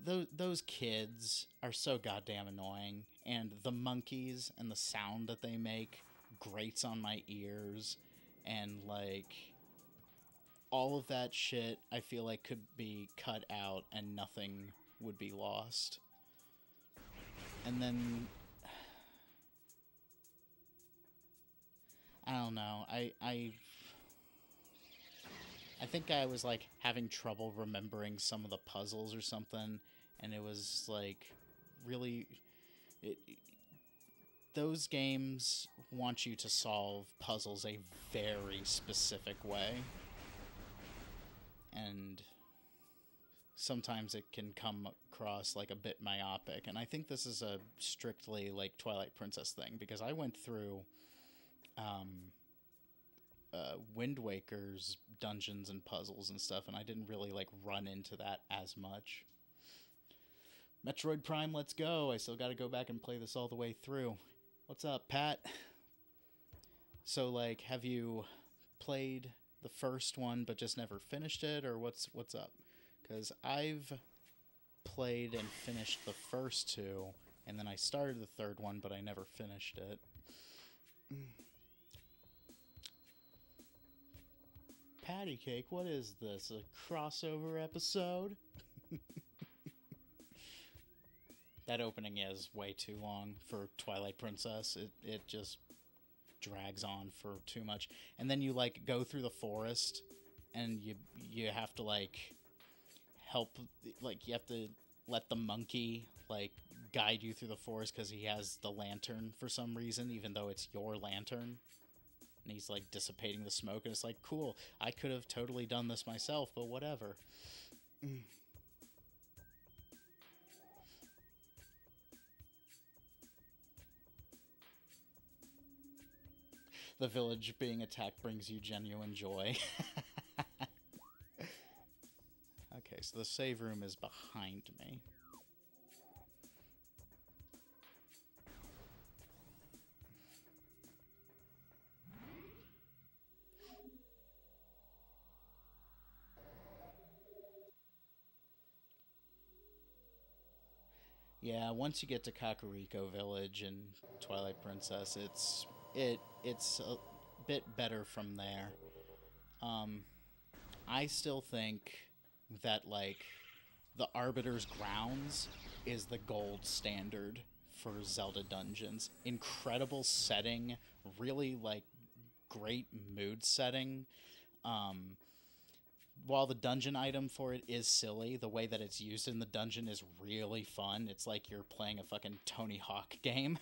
those those kids are so goddamn annoying and the monkeys and the sound that they make grates on my ears and like all of that shit I feel like could be cut out and nothing would be lost. And then I don't know. I I I think I was like having trouble remembering some of the puzzles or something, and it was like really. It, those games want you to solve puzzles a very specific way, and sometimes it can come across like a bit myopic. And I think this is a strictly like Twilight Princess thing because I went through. Um, uh, Wind Waker's dungeons and puzzles and stuff, and I didn't really like run into that as much. Metroid Prime, let's go! I still got to go back and play this all the way through. What's up, Pat? So, like, have you played the first one but just never finished it, or what's what's up? Because I've played and finished the first two, and then I started the third one, but I never finished it. Patty cake, what is this? A crossover episode? that opening is way too long for Twilight Princess. It it just drags on for too much. And then you like go through the forest and you you have to like help like you have to let the monkey like guide you through the forest because he has the lantern for some reason, even though it's your lantern. And he's like dissipating the smoke, and it's like, cool. I could have totally done this myself, but whatever. Mm. The village being attacked brings you genuine joy. okay, so the save room is behind me. Yeah, once you get to Kakariko Village and Twilight Princess, it's it it's a bit better from there. Um, I still think that like the Arbiter's Grounds is the gold standard for Zelda dungeons. Incredible setting, really like great mood setting. Um, while the dungeon item for it is silly, the way that it's used in the dungeon is really fun. It's like you're playing a fucking Tony Hawk game.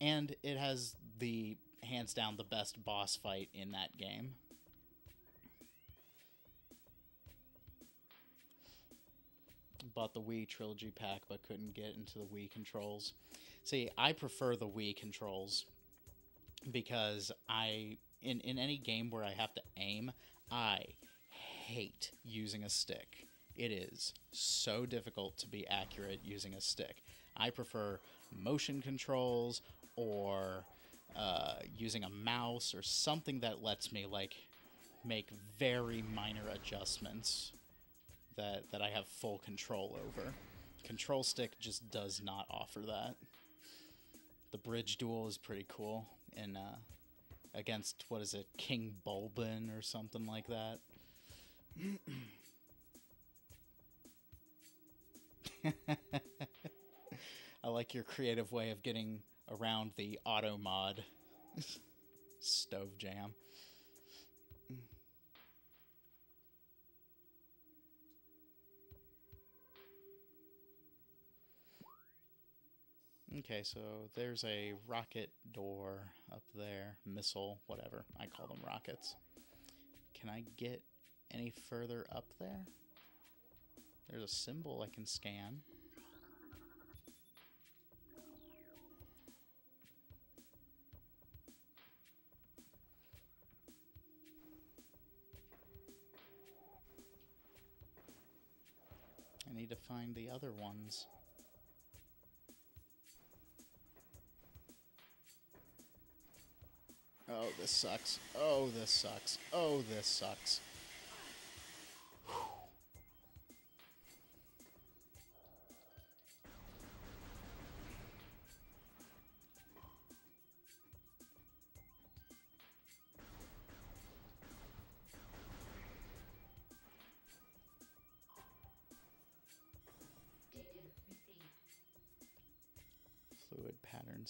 And it has the hands down the best boss fight in that game. Bought the Wii trilogy pack, but couldn't get into the Wii controls. See, I prefer the Wii controls because I in in any game where I have to aim, I hate using a stick. It is so difficult to be accurate using a stick. I prefer motion controls or uh, using a mouse or something that lets me like make very minor adjustments that that I have full control over. Control stick just does not offer that. The bridge duel is pretty cool in uh, against what is it, King Bulbin or something like that. I like your creative way of getting around the auto mod stove jam. Okay, so there's a rocket door up there, missile, whatever. I call them rockets. Can I get any further up there? There's a symbol I can scan. Need to find the other ones. Oh, this sucks. Oh, this sucks. Oh, this sucks.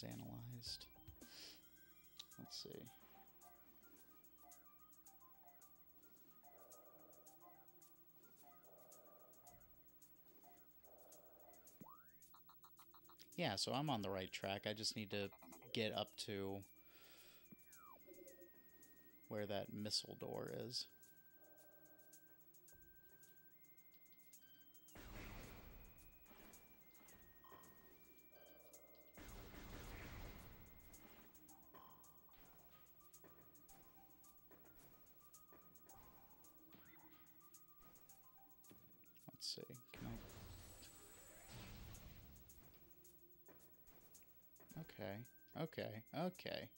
Analyzed. Let's see. Yeah, so I'm on the right track. I just need to get up to where that missile door is. Okay. Okay.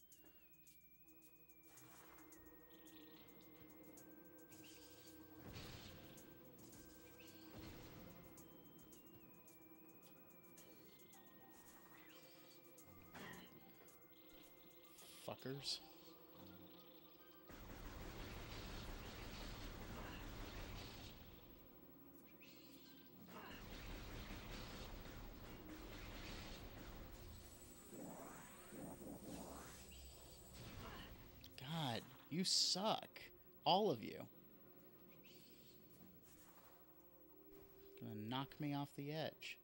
Fuckers. You suck. All of you. Gonna knock me off the edge.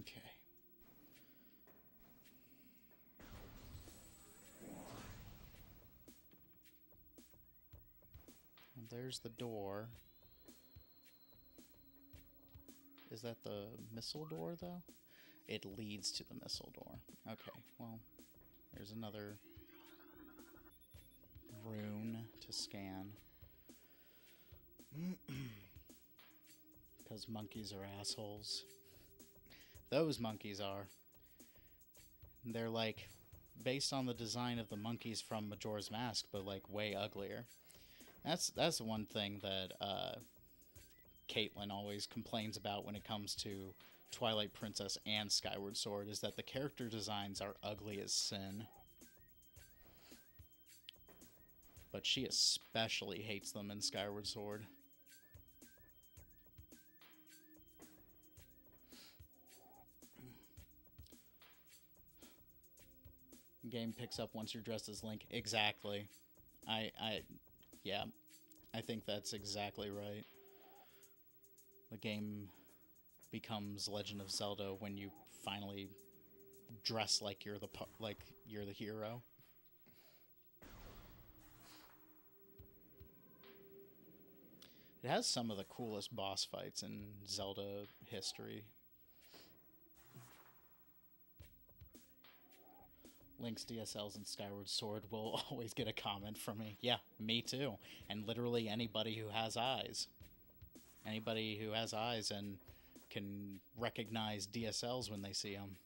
Okay. There's the door. Is that the missile door, though? It leads to the missile door. Okay, well, there's another rune to scan. Because monkeys are assholes. Those monkeys are. They're like based on the design of the monkeys from Majora's Mask, but like way uglier. That's that's one thing that uh, Caitlin always complains about when it comes to Twilight Princess and Skyward Sword is that the character designs are ugly as sin. But she especially hates them in Skyward Sword. Game picks up once you're dressed as Link. Exactly. I I yeah. I think that's exactly right. The game becomes Legend of Zelda when you finally dress like you're the like you're the hero. It has some of the coolest boss fights in Zelda history. Link's DSLs and Skyward Sword will always get a comment from me. Yeah, me too. And literally anybody who has eyes. Anybody who has eyes and can recognize DSLs when they see them.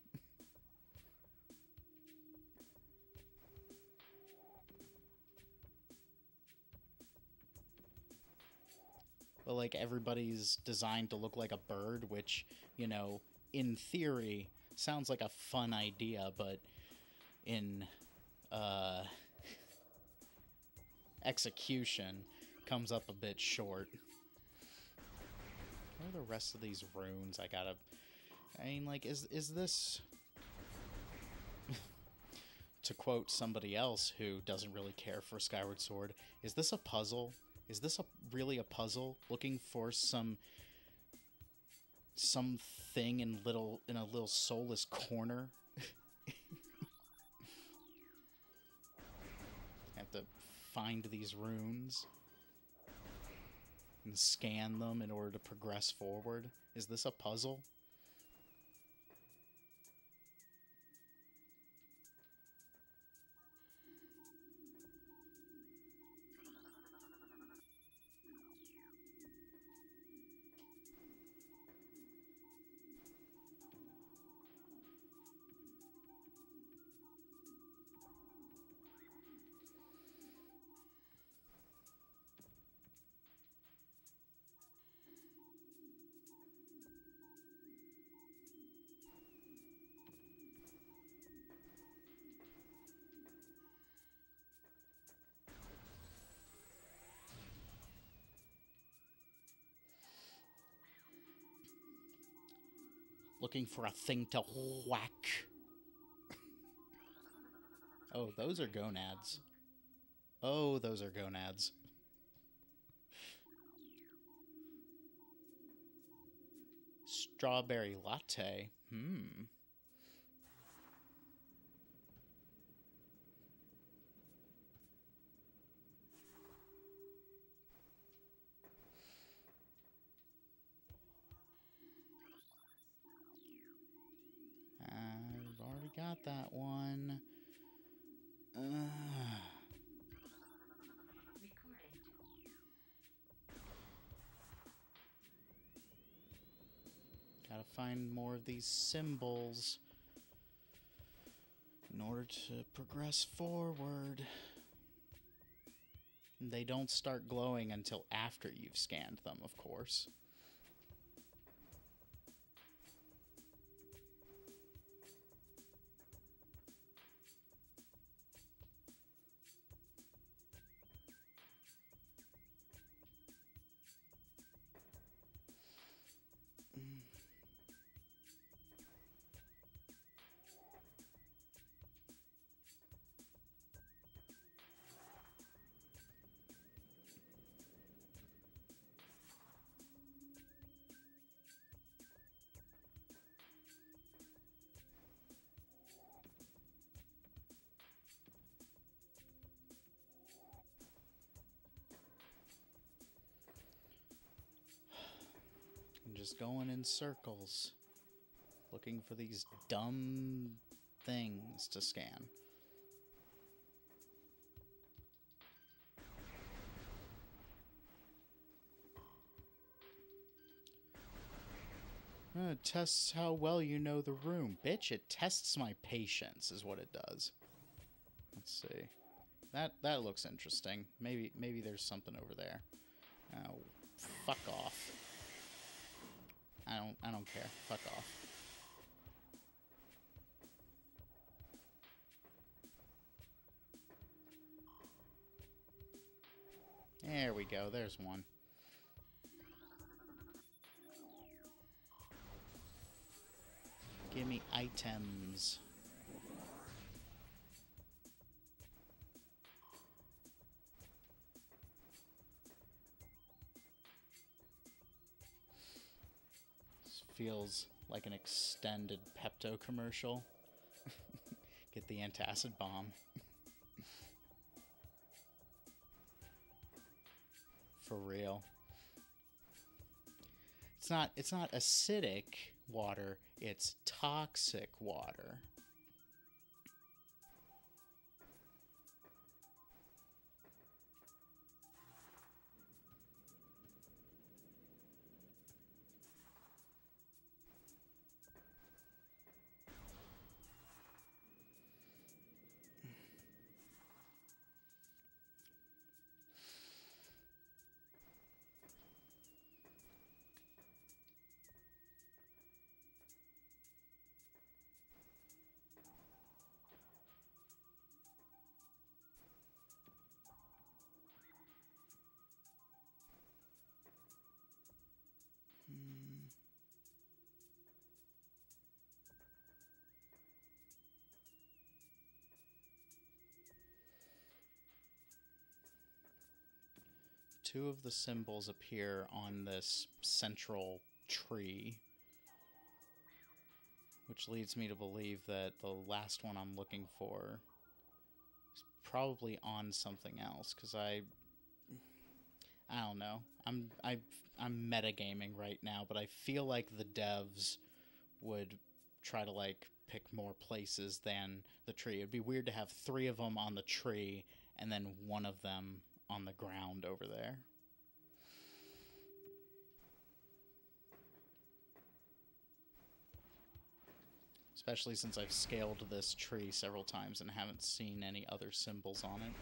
but like everybody's designed to look like a bird, which, you know, in theory sounds like a fun idea, but in uh, execution comes up a bit short. What are the rest of these runes? I gotta. I mean, like, is is this? to quote somebody else who doesn't really care for Skyward Sword, is this a puzzle? Is this a really a puzzle? Looking for some something in little in a little soulless corner. have to find these runes and scan them in order to progress forward. Is this a puzzle? Looking for a thing to whack. oh, those are gonads. Oh, those are gonads. Strawberry latte. Hmm. I've already got that one. Uh, gotta find more of these symbols in order to progress forward. They don't start glowing until after you've scanned them, of course. Just going in circles, looking for these dumb things to scan. Uh, it tests how well you know the room. Bitch, it tests my patience, is what it does. Let's see. That that looks interesting. Maybe maybe there's something over there. Oh, fuck off. I don't I don't care. Fuck off. There we go. There's one. Give me items. Feels like an extended Pepto commercial. Get the antacid bomb. For real. It's not it's not acidic water, it's toxic water. Two of the symbols appear on this central tree, which leads me to believe that the last one I'm looking for is probably on something else because I I don't know. I'm I I'm metagaming right now, but I feel like the devs would try to like pick more places than the tree. It'd be weird to have 3 of them on the tree and then one of them on the ground over there. Especially since I've scaled this tree several times and haven't seen any other symbols on it.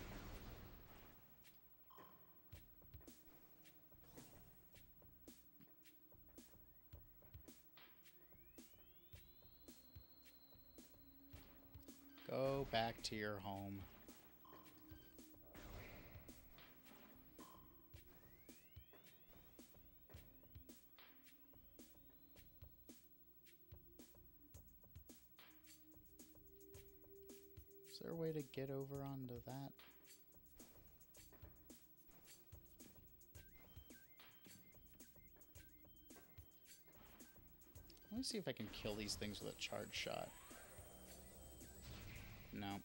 Go back to your home. A way to get over onto that? Let me see if I can kill these things with a charge shot. No.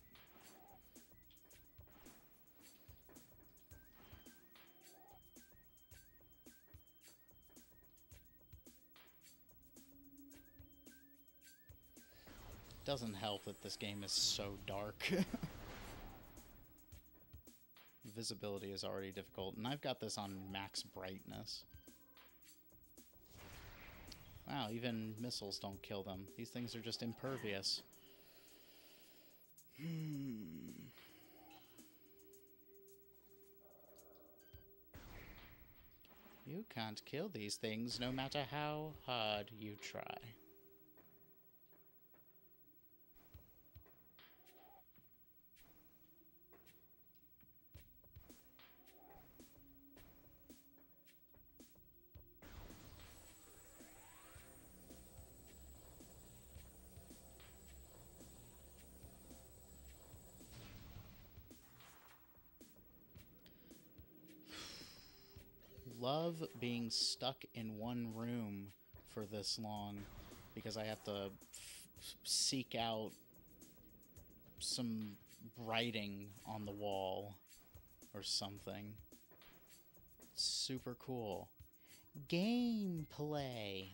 Doesn't help that this game is so dark. Visibility is already difficult, and I've got this on max brightness. Wow, even missiles don't kill them. These things are just impervious. Hmm. You can't kill these things no matter how hard you try. Love being stuck in one room for this long because I have to seek out some writing on the wall or something. It's super cool. gameplay.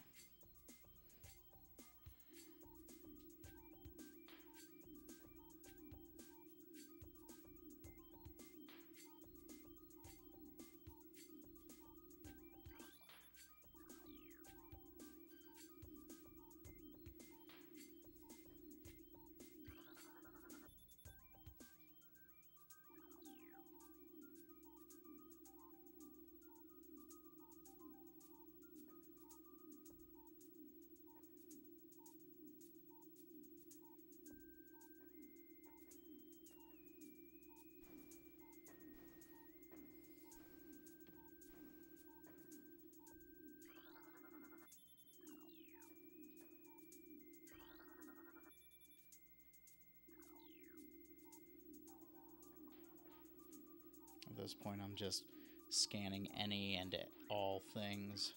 Just scanning any and all things,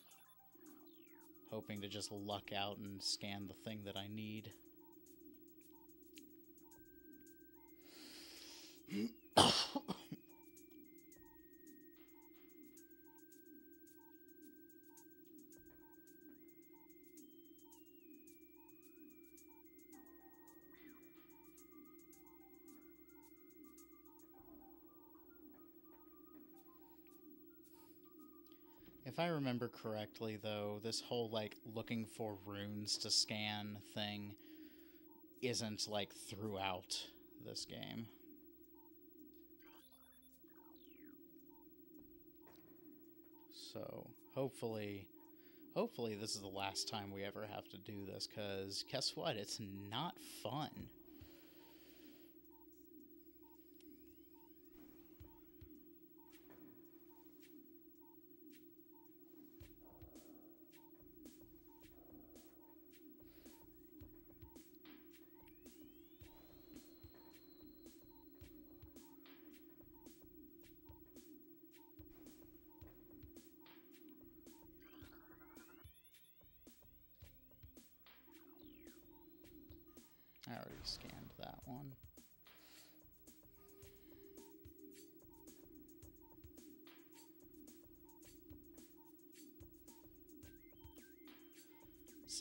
hoping to just luck out and scan the thing that I need. If I remember correctly, though, this whole like looking for runes to scan thing isn't like throughout this game. So hopefully, hopefully this is the last time we ever have to do this. Cause guess what? It's not fun.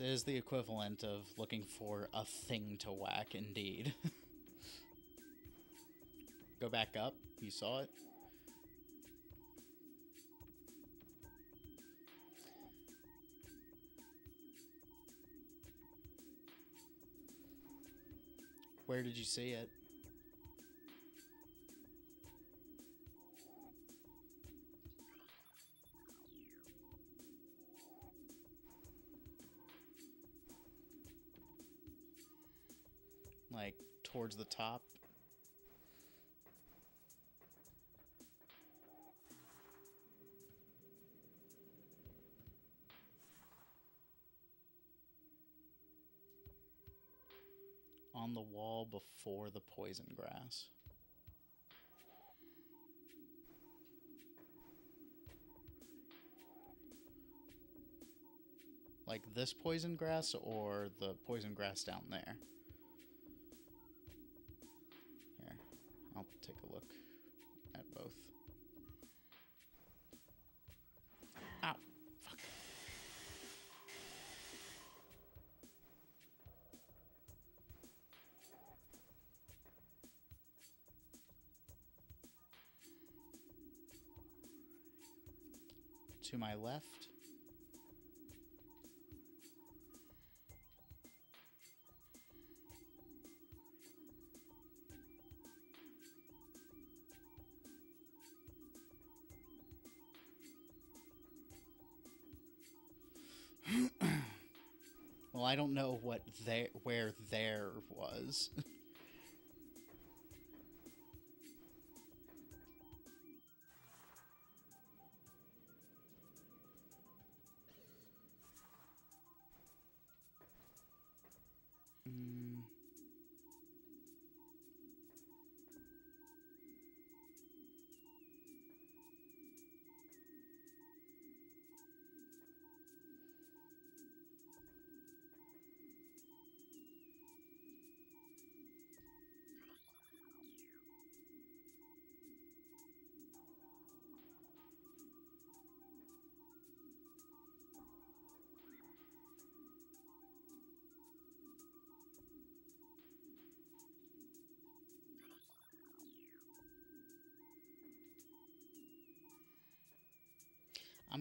Is the equivalent of looking for a thing to whack, indeed. Go back up. You saw it? Where did you see it? Towards the top? on the wall before the poison grass. Like this poison grass or the poison grass down there? To my left. well, I don't know what there where there was.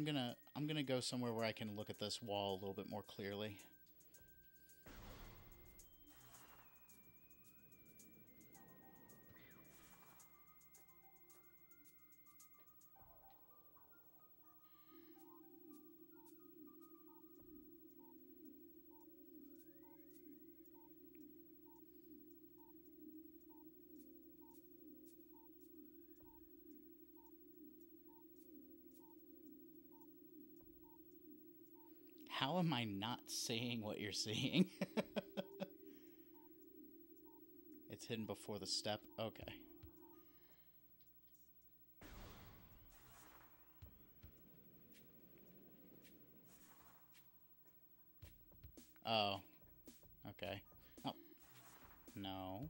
I'm gonna I'm gonna go somewhere where I can look at this wall a little bit more clearly. Am I not seeing what you're seeing? it's hidden before the step. Okay. Oh. Okay. Oh. No.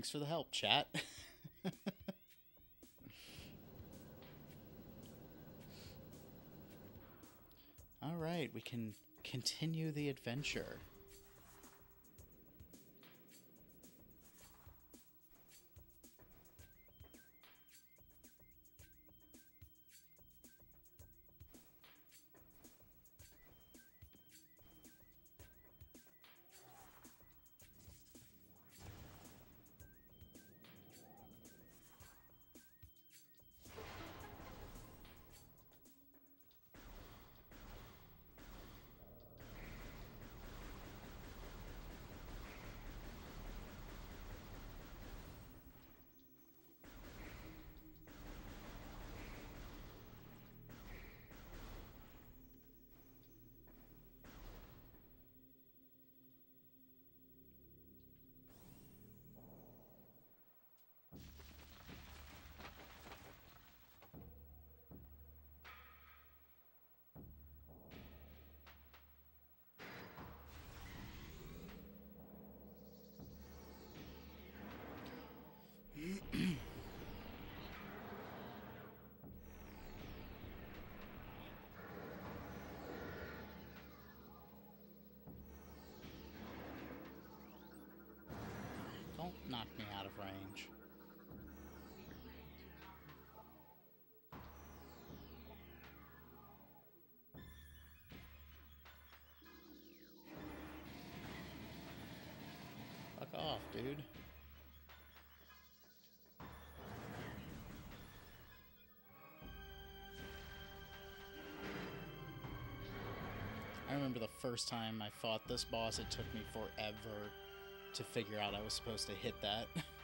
Thanks for the help, chat. All right, we can continue the adventure. Don't knock me out of range. Fuck off, dude. I remember the first time I fought this boss, it took me forever to figure out I was supposed to hit that.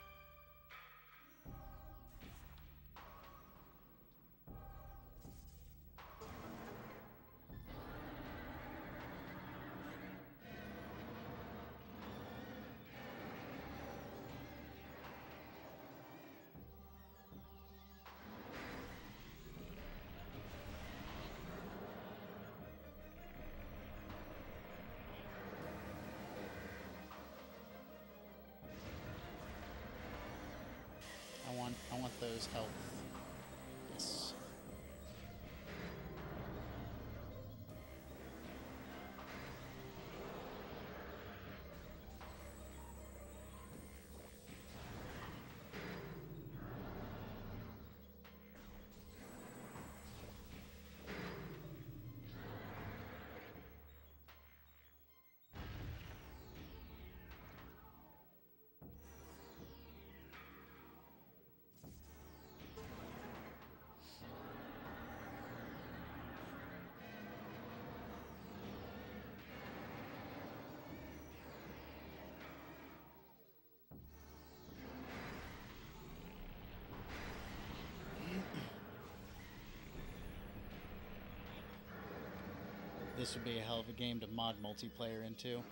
This would be a hell of a game to mod multiplayer into.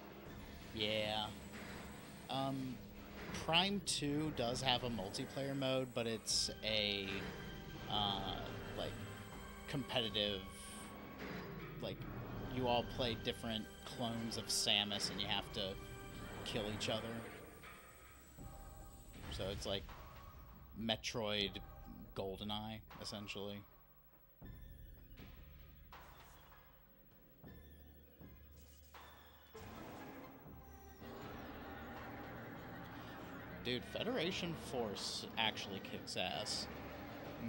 Yeah. Um, Prime 2 does have a multiplayer mode, but it's a, uh, like, competitive, like, you all play different clones of Samus and you have to kill each other. So it's like Metroid GoldenEye, essentially. Dude, Federation Force actually kicks ass.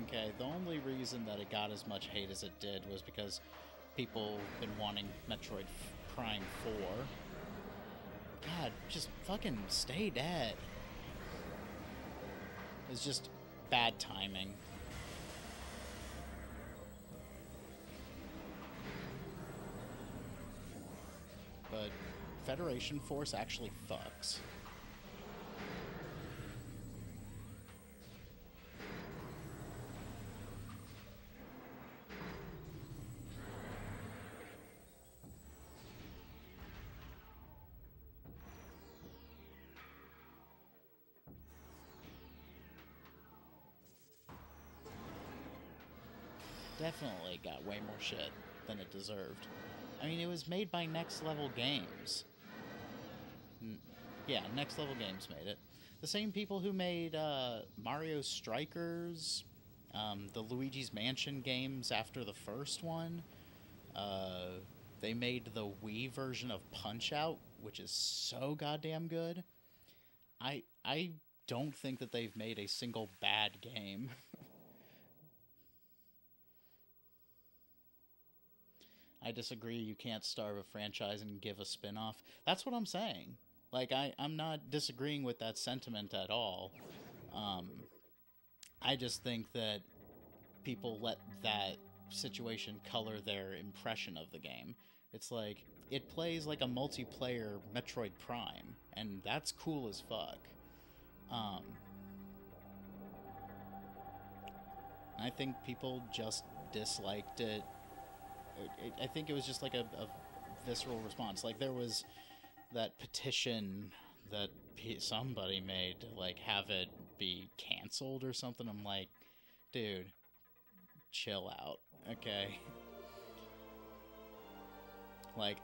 Okay, the only reason that it got as much hate as it did was because people been wanting Metroid Prime 4. God, just fucking stay dead. It's just bad timing. But Federation Force actually fucks. Definitely got way more shit than it deserved. I mean, it was made by Next Level Games. N- yeah, Next Level Games made it. The same people who made uh, Mario Strikers, um, the Luigi's Mansion games after the first one. Uh, they made the Wii version of Punch Out, which is so goddamn good. I I don't think that they've made a single bad game. I disagree. You can't starve a franchise and give a spin-off. That's what I'm saying. Like I, I'm not disagreeing with that sentiment at all. Um, I just think that people let that situation color their impression of the game. It's like it plays like a multiplayer Metroid Prime, and that's cool as fuck. Um, I think people just disliked it I think it was just like a, a visceral response. Like there was that petition that somebody made to like have it be canceled or something. I'm like, dude, chill out, okay? Like,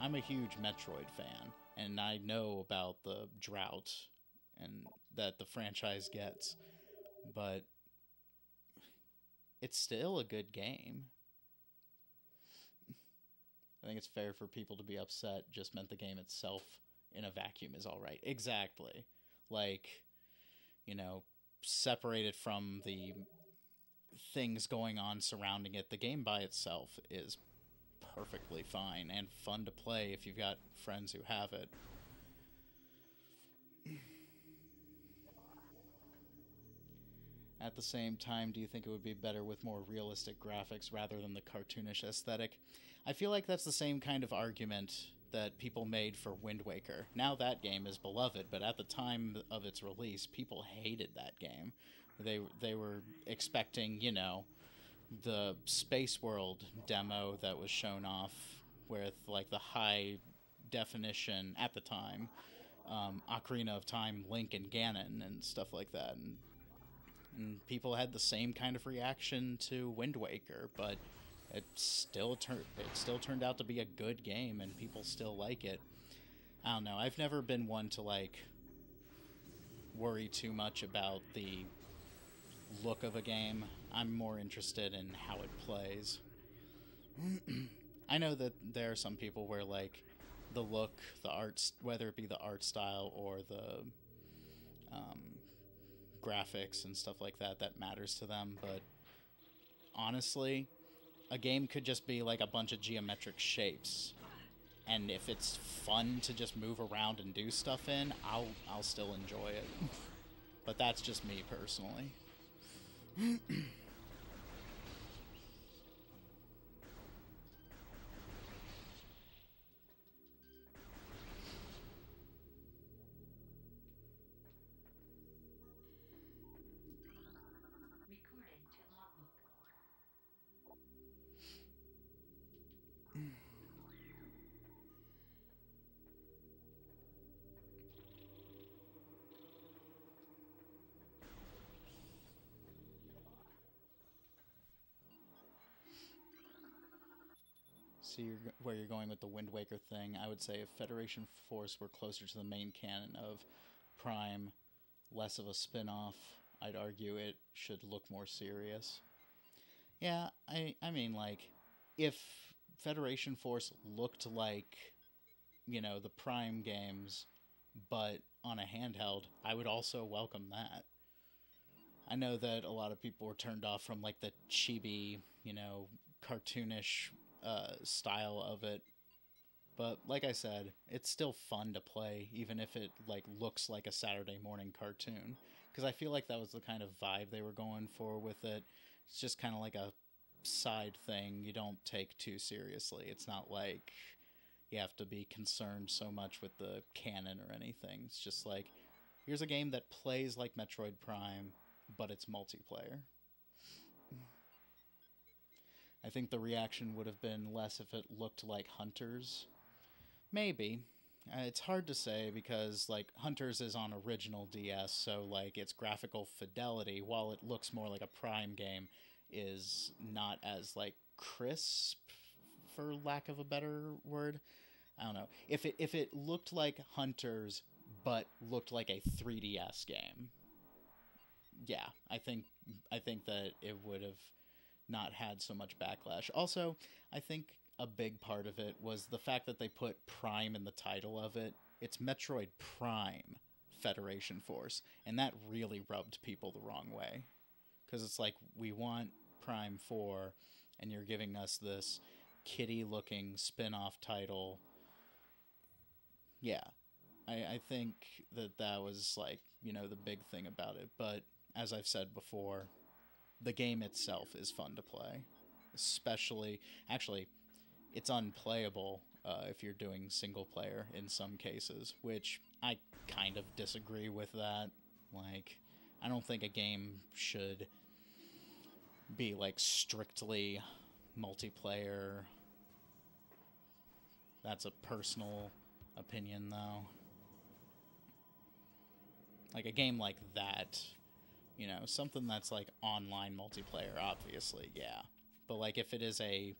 I'm a huge Metroid fan, and I know about the drought and that the franchise gets, but it's still a good game. I think it's fair for people to be upset just meant the game itself in a vacuum is all right. Exactly. Like, you know, separated from the things going on surrounding it, the game by itself is perfectly fine and fun to play if you've got friends who have it. At the same time, do you think it would be better with more realistic graphics rather than the cartoonish aesthetic? I feel like that's the same kind of argument that people made for Wind Waker. Now that game is beloved, but at the time of its release, people hated that game. They they were expecting, you know, the Space World demo that was shown off with like the high definition at the time um, Ocarina of Time, Link, and Ganon, and stuff like that. And, and people had the same kind of reaction to Wind Waker, but it still turned it still turned out to be a good game, and people still like it. I don't know. I've never been one to like worry too much about the look of a game. I'm more interested in how it plays. I know that there are some people where like the look, the arts, whether it be the art style or the um, graphics and stuff like that, that matters to them. But honestly, a game could just be like a bunch of geometric shapes, and if it's fun to just move around and do stuff in, I'll I'll still enjoy it. but that's just me personally. See where you're going with the Wind Waker thing. I would say if Federation Force were closer to the main canon of Prime, less of a spin off, I'd argue it should look more serious. Yeah, I, I mean, like, if Federation Force looked like, you know, the Prime games, but on a handheld, I would also welcome that. I know that a lot of people were turned off from like the chibi, you know, cartoonish uh, style of it. But like I said, it's still fun to play, even if it like looks like a Saturday morning cartoon. Because I feel like that was the kind of vibe they were going for with it. It's just kind of like a side thing you don't take too seriously. It's not like you have to be concerned so much with the canon or anything. It's just like here's a game that plays like Metroid Prime, but it's multiplayer. I think the reaction would have been less if it looked like Hunters. Maybe. Uh, it's hard to say because like Hunters is on original DS, so like its graphical fidelity, while it looks more like a Prime game, is not as like crisp for lack of a better word. I don't know. If it if it looked like Hunters but looked like a 3DS game. Yeah, I think I think that it would have not had so much backlash. Also, I think a big part of it was the fact that they put Prime in the title of it. It's Metroid Prime Federation Force, and that really rubbed people the wrong way. Because it's like, we want Prime 4, and you're giving us this kitty looking spin off title. Yeah, I, I think that that was like, you know, the big thing about it. But as I've said before, the game itself is fun to play. Especially, actually, it's unplayable uh, if you're doing single player in some cases, which I kind of disagree with that. Like, I don't think a game should be like strictly multiplayer. That's a personal opinion, though. Like a game like that, you know, something that's like online multiplayer, obviously, yeah. But like if it is a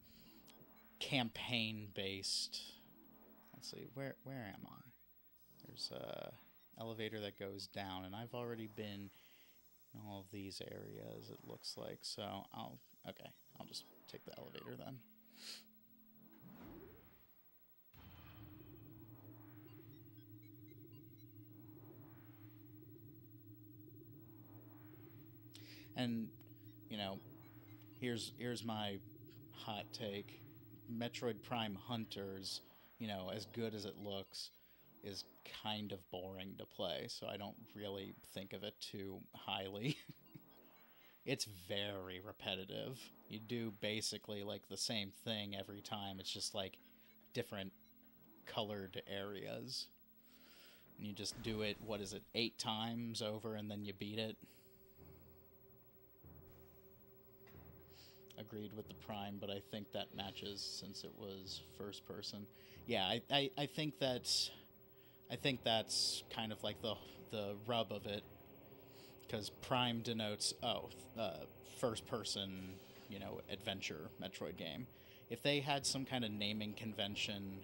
campaign based, let's see, where where am I? There's a elevator that goes down, and I've already been in all of these areas. It looks like so. I'll okay. I'll just take the elevator then. And you know, here's here's my hot take. Metroid Prime Hunters, you know, as good as it looks, is kind of boring to play, so I don't really think of it too highly. it's very repetitive. You do basically like the same thing every time. It's just like different colored areas. And you just do it, what is it, eight times over and then you beat it. Agreed with the prime, but I think that matches since it was first person. Yeah, I, I, I think that's I think that's kind of like the the rub of it, because prime denotes oh uh, first person you know adventure Metroid game. If they had some kind of naming convention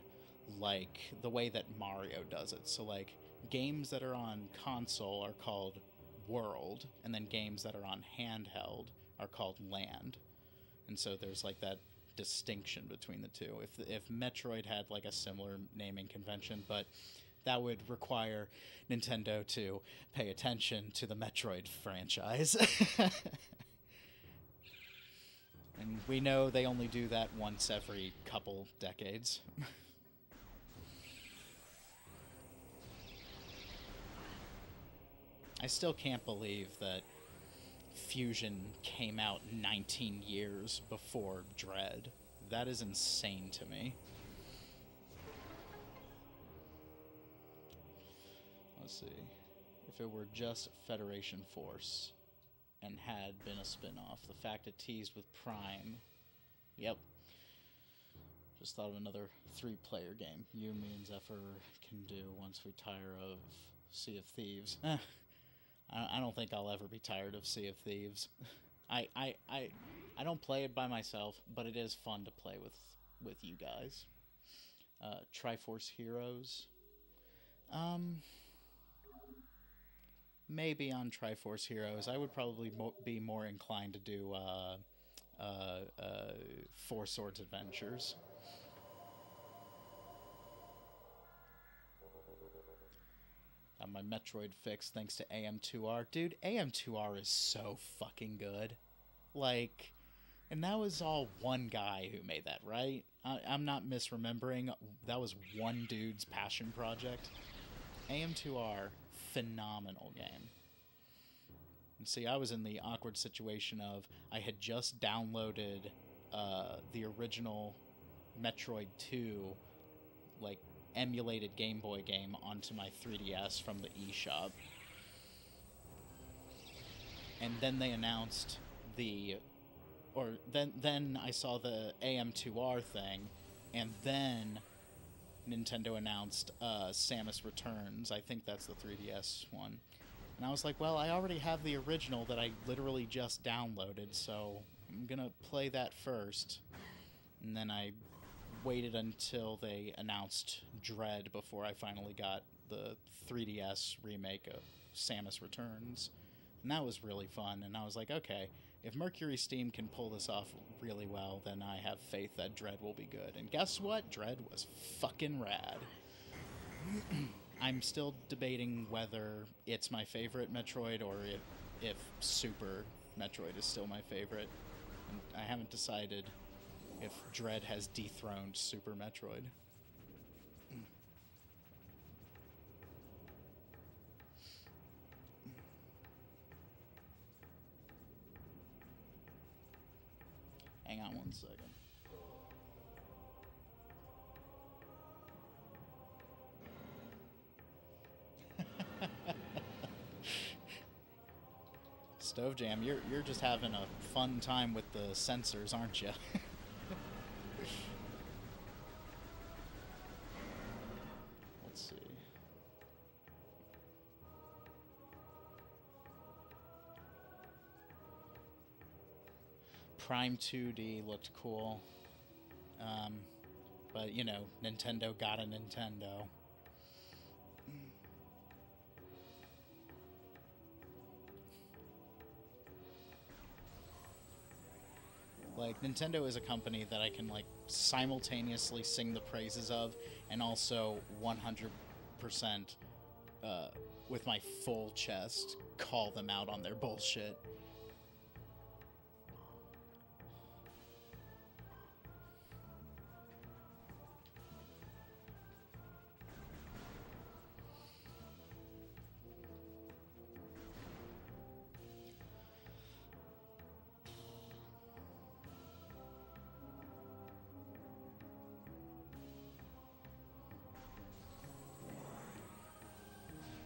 like the way that Mario does it, so like games that are on console are called World, and then games that are on handheld are called Land and so there's like that distinction between the two. If if Metroid had like a similar naming convention, but that would require Nintendo to pay attention to the Metroid franchise. and we know they only do that once every couple decades. I still can't believe that Fusion came out 19 years before Dread. That is insane to me. Let's see. If it were just Federation Force and had been a spin off, the fact it teased with Prime. Yep. Just thought of another three player game you, me, and Zephyr can do once we tire of Sea of Thieves. I, don't think I'll ever be tired of Sea of Thieves. I, I, I, I don't play it by myself, but it is fun to play with with you guys. Uh, Triforce Heroes. Um, maybe on Triforce Heroes, I would probably mo- be more inclined to do uh, uh, uh, Four Swords Adventures. My Metroid fix thanks to AM2R. Dude, AM2R is so fucking good. Like, and that was all one guy who made that, right? I, I'm not misremembering. That was one dude's passion project. AM2R, phenomenal game. And see, I was in the awkward situation of I had just downloaded uh, the original Metroid 2, like emulated Game Boy game onto my 3DS from the eShop. And then they announced the or then then I saw the AM2R thing and then Nintendo announced uh, Samus Returns. I think that's the 3DS one. And I was like, well, I already have the original that I literally just downloaded, so I'm going to play that first. And then I waited until they announced Dread before I finally got the 3DS remake of Samus Returns. And that was really fun. And I was like, okay, if Mercury Steam can pull this off really well, then I have faith that Dread will be good. And guess what? Dread was fucking rad. I'm still debating whether it's my favorite Metroid or if, if Super Metroid is still my favorite. And I haven't decided if Dread has dethroned Super Metroid. Hang on one second. Stove Jam, you're you're just having a fun time with the sensors, aren't you? Prime 2D looked cool. Um, but, you know, Nintendo got a Nintendo. Like Nintendo is a company that I can like simultaneously sing the praises of and also 100% uh, with my full chest call them out on their bullshit.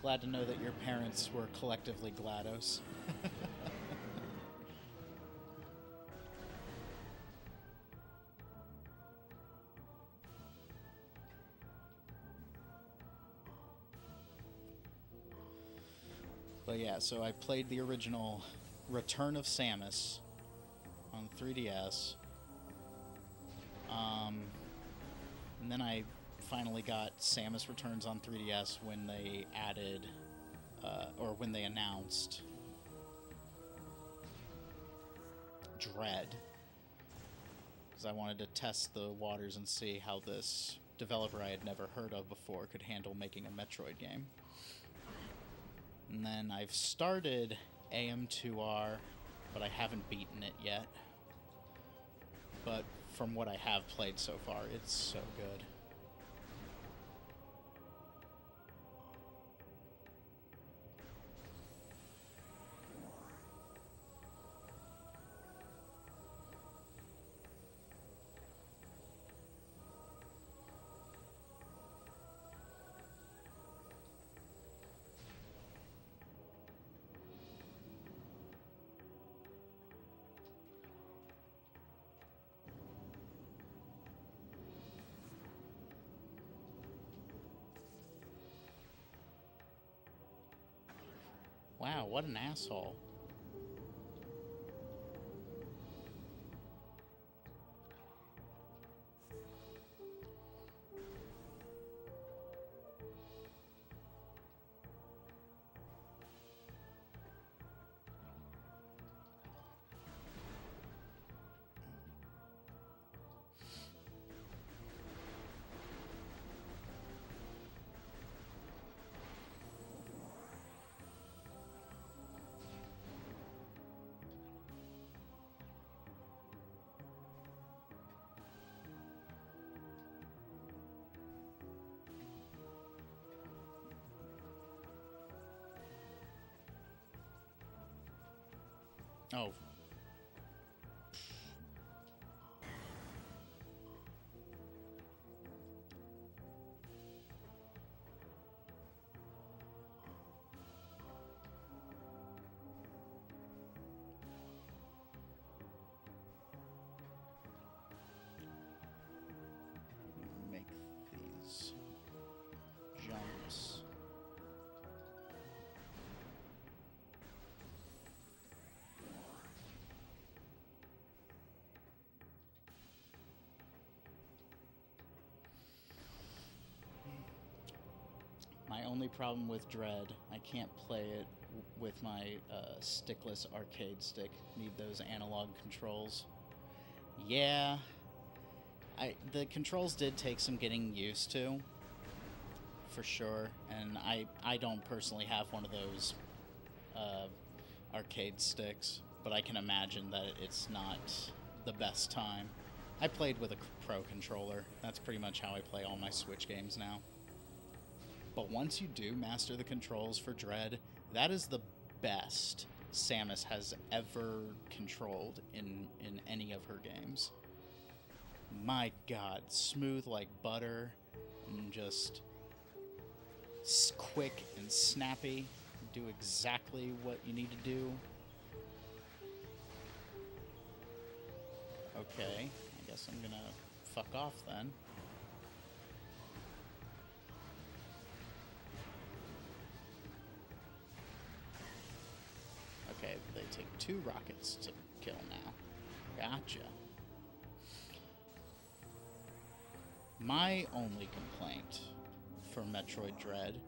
Glad to know that your parents were collectively GLaDOS. but yeah, so I played the original Return of Samus on 3DS. Um, and then I finally got Samus Returns on 3DS when they added, uh, or when they announced Dread. Because I wanted to test the waters and see how this developer I had never heard of before could handle making a Metroid game. And then I've started AM2R, but I haven't beaten it yet. But from what I have played so far, it's so good. Wow, what an asshole. Oh. Only problem with Dread, I can't play it with my uh, stickless arcade stick. Need those analog controls. Yeah, I the controls did take some getting used to, for sure. And I I don't personally have one of those uh, arcade sticks, but I can imagine that it's not the best time. I played with a pro controller. That's pretty much how I play all my Switch games now. But once you do master the controls for Dread, that is the best Samus has ever controlled in in any of her games. My god, smooth like butter and just quick and snappy. Do exactly what you need to do. Okay, I guess I'm gonna fuck off then. Two rockets to kill now. Gotcha. My only complaint for Metroid Dread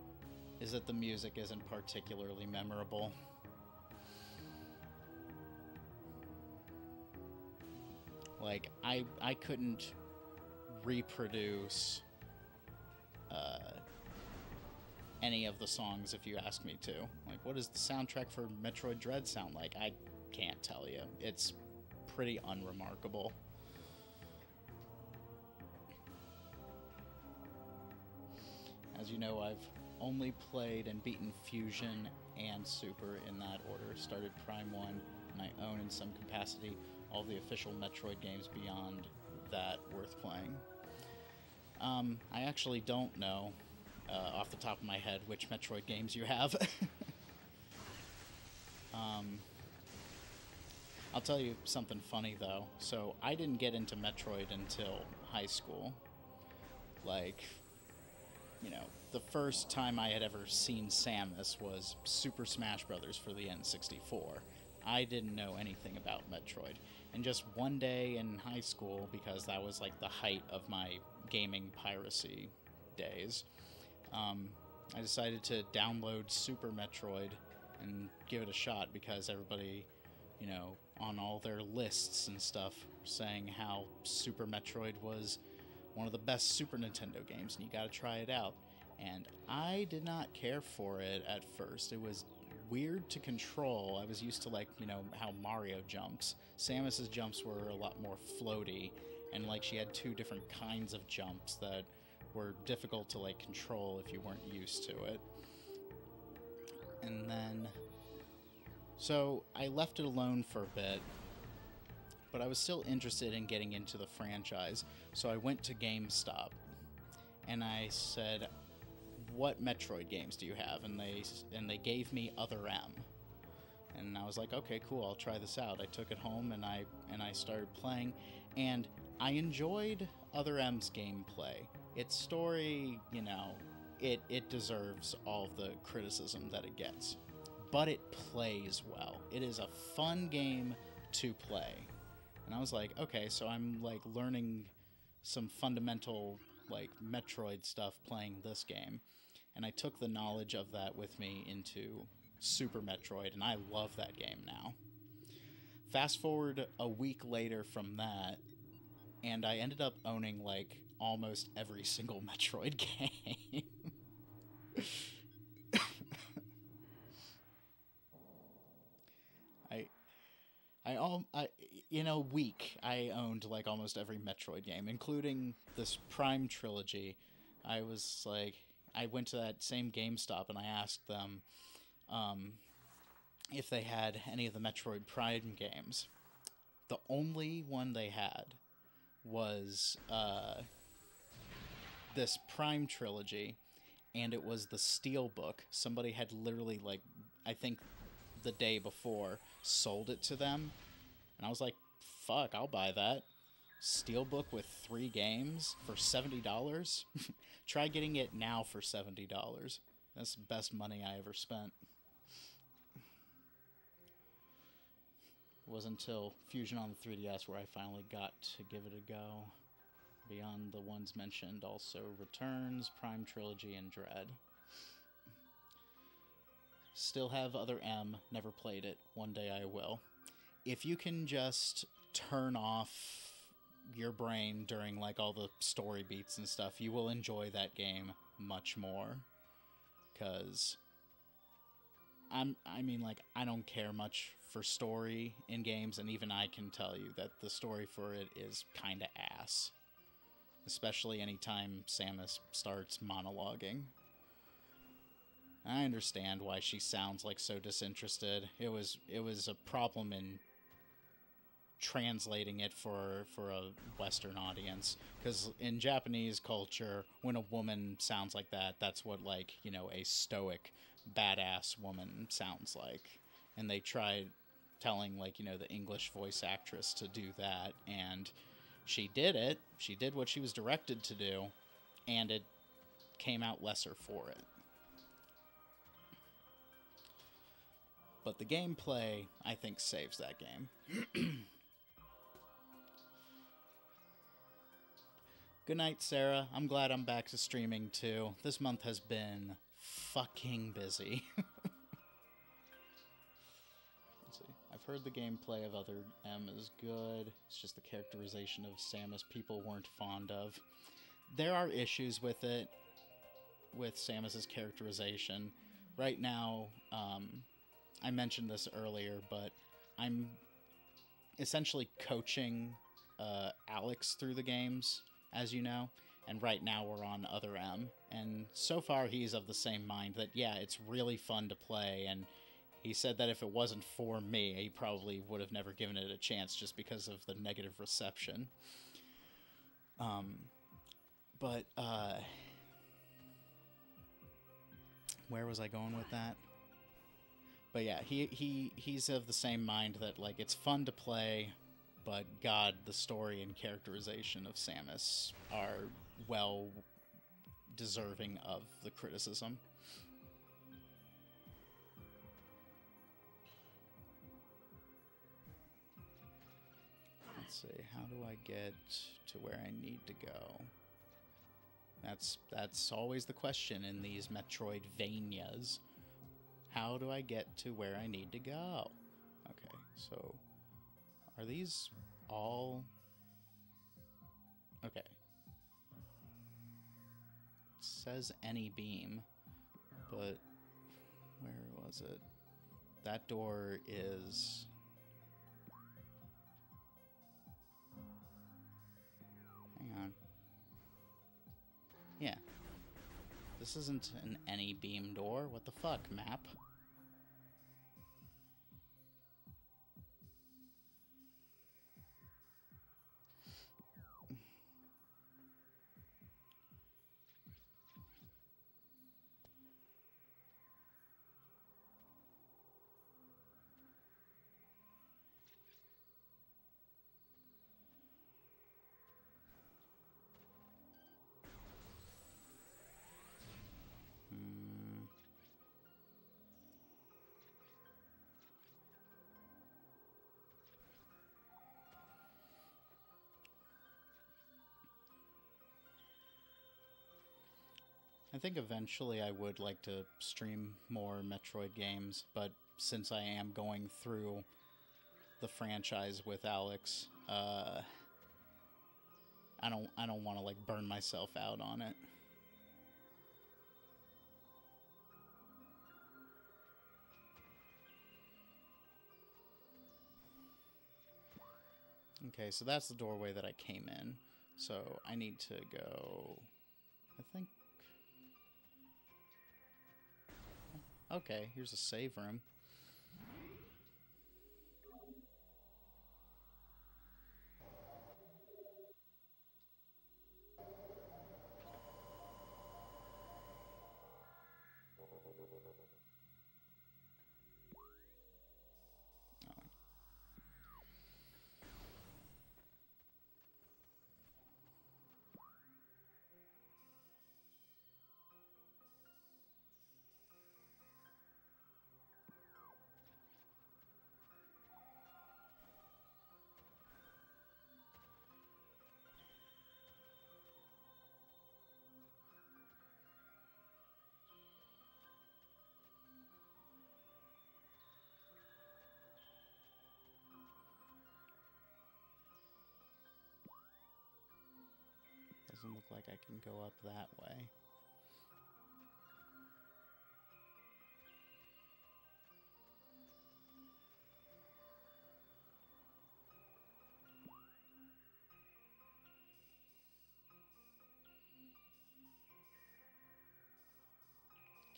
is that the music isn't particularly memorable. Like I I couldn't reproduce uh, any of the songs if you ask me to. Like what does the soundtrack for Metroid Dread sound like? I can't tell you. It's pretty unremarkable. As you know, I've only played and beaten Fusion and Super in that order. Started Prime 1, and I own in some capacity all the official Metroid games beyond that worth playing. Um, I actually don't know uh, off the top of my head which Metroid games you have. um, I'll tell you something funny though. So I didn't get into Metroid until high school. Like, you know, the first time I had ever seen Samus was Super Smash Brothers for the N64. I didn't know anything about Metroid. And just one day in high school, because that was like the height of my gaming piracy days, um, I decided to download Super Metroid and give it a shot because everybody, you know, on all their lists and stuff saying how Super Metroid was one of the best Super Nintendo games and you got to try it out. And I did not care for it at first. It was weird to control. I was used to like, you know, how Mario jumps. Samus's jumps were a lot more floaty and like she had two different kinds of jumps that were difficult to like control if you weren't used to it. And then so I left it alone for a bit, but I was still interested in getting into the franchise. So I went to GameStop and I said, "What Metroid games do you have?" And they and they gave me Other M. And I was like, "Okay, cool. I'll try this out." I took it home and I and I started playing and I enjoyed Other M's gameplay. Its story, you know, it it deserves all the criticism that it gets but it plays well. It is a fun game to play. And I was like, okay, so I'm like learning some fundamental like Metroid stuff playing this game. And I took the knowledge of that with me into Super Metroid and I love that game now. Fast forward a week later from that and I ended up owning like almost every single Metroid game. I, I all I in a week I owned like almost every Metroid game, including this Prime trilogy. I was like, I went to that same GameStop and I asked them, um, if they had any of the Metroid Prime games. The only one they had was uh, this Prime trilogy, and it was the Steel Book. Somebody had literally, like, I think the day before, sold it to them, and I was like, fuck, I'll buy that. Steelbook with three games for $70? Try getting it now for $70. That's the best money I ever spent. It wasn't until Fusion on the 3DS where I finally got to give it a go. Beyond the ones mentioned, also Returns, Prime Trilogy, and Dread. Still have other M, never played it. One day I will. If you can just turn off your brain during like all the story beats and stuff, you will enjoy that game much more. Cause I'm I mean like I don't care much for story in games and even I can tell you that the story for it is kind of ass. Especially anytime Samus starts monologuing. I understand why she sounds like so disinterested. It was it was a problem in translating it for for a western audience because in japanese culture when a woman sounds like that that's what like you know a stoic badass woman sounds like and they tried telling like you know the english voice actress to do that and she did it she did what she was directed to do and it came out lesser for it but the gameplay i think saves that game Good night, Sarah. I'm glad I'm back to streaming too. This month has been fucking busy. heard the gameplay of other M is good. It's just the characterization of Samus people weren't fond of. There are issues with it, with Samus's characterization. Right now, um, I mentioned this earlier, but I'm essentially coaching uh, Alex through the games as you know. And right now we're on Other M. And so far he's of the same mind that, yeah, it's really fun to play. And he said that if it wasn't for me, he probably would have never given it a chance just because of the negative reception. Um, but, uh, where was I going with that? But yeah, he, he he's of the same mind that like it's fun to play, but God, the story and characterization of Samus are well deserving of the criticism. Let's see, how do I get to where I need to go? That's that's always the question in these Metroidvanias. How do I get to where I need to go? Okay, so are these all... Okay. It says any beam, but where was it? That door is... Yeah. This isn't an any beam door. What the fuck, map? I think eventually I would like to stream more Metroid games, but since I am going through the franchise with Alex, uh, I don't I don't want to like burn myself out on it. Okay, so that's the doorway that I came in. So I need to go. I think. Okay, here's a save room. Doesn't look like I can go up that way.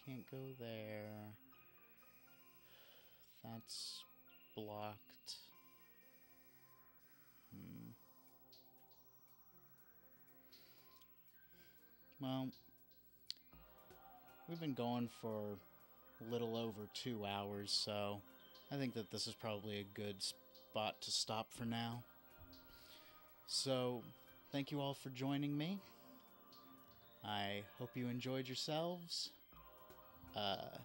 Can't go there. That's blocked. Hmm. Well, we've been going for a little over two hours, so I think that this is probably a good spot to stop for now. So, thank you all for joining me. I hope you enjoyed yourselves. Uh,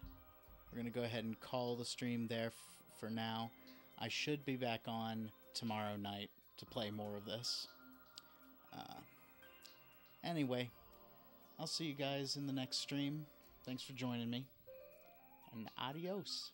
we're going to go ahead and call the stream there for now. I should be back on tomorrow night to play more of this. Uh, anyway, I'll see you guys in the next stream. Thanks for joining me. And adios.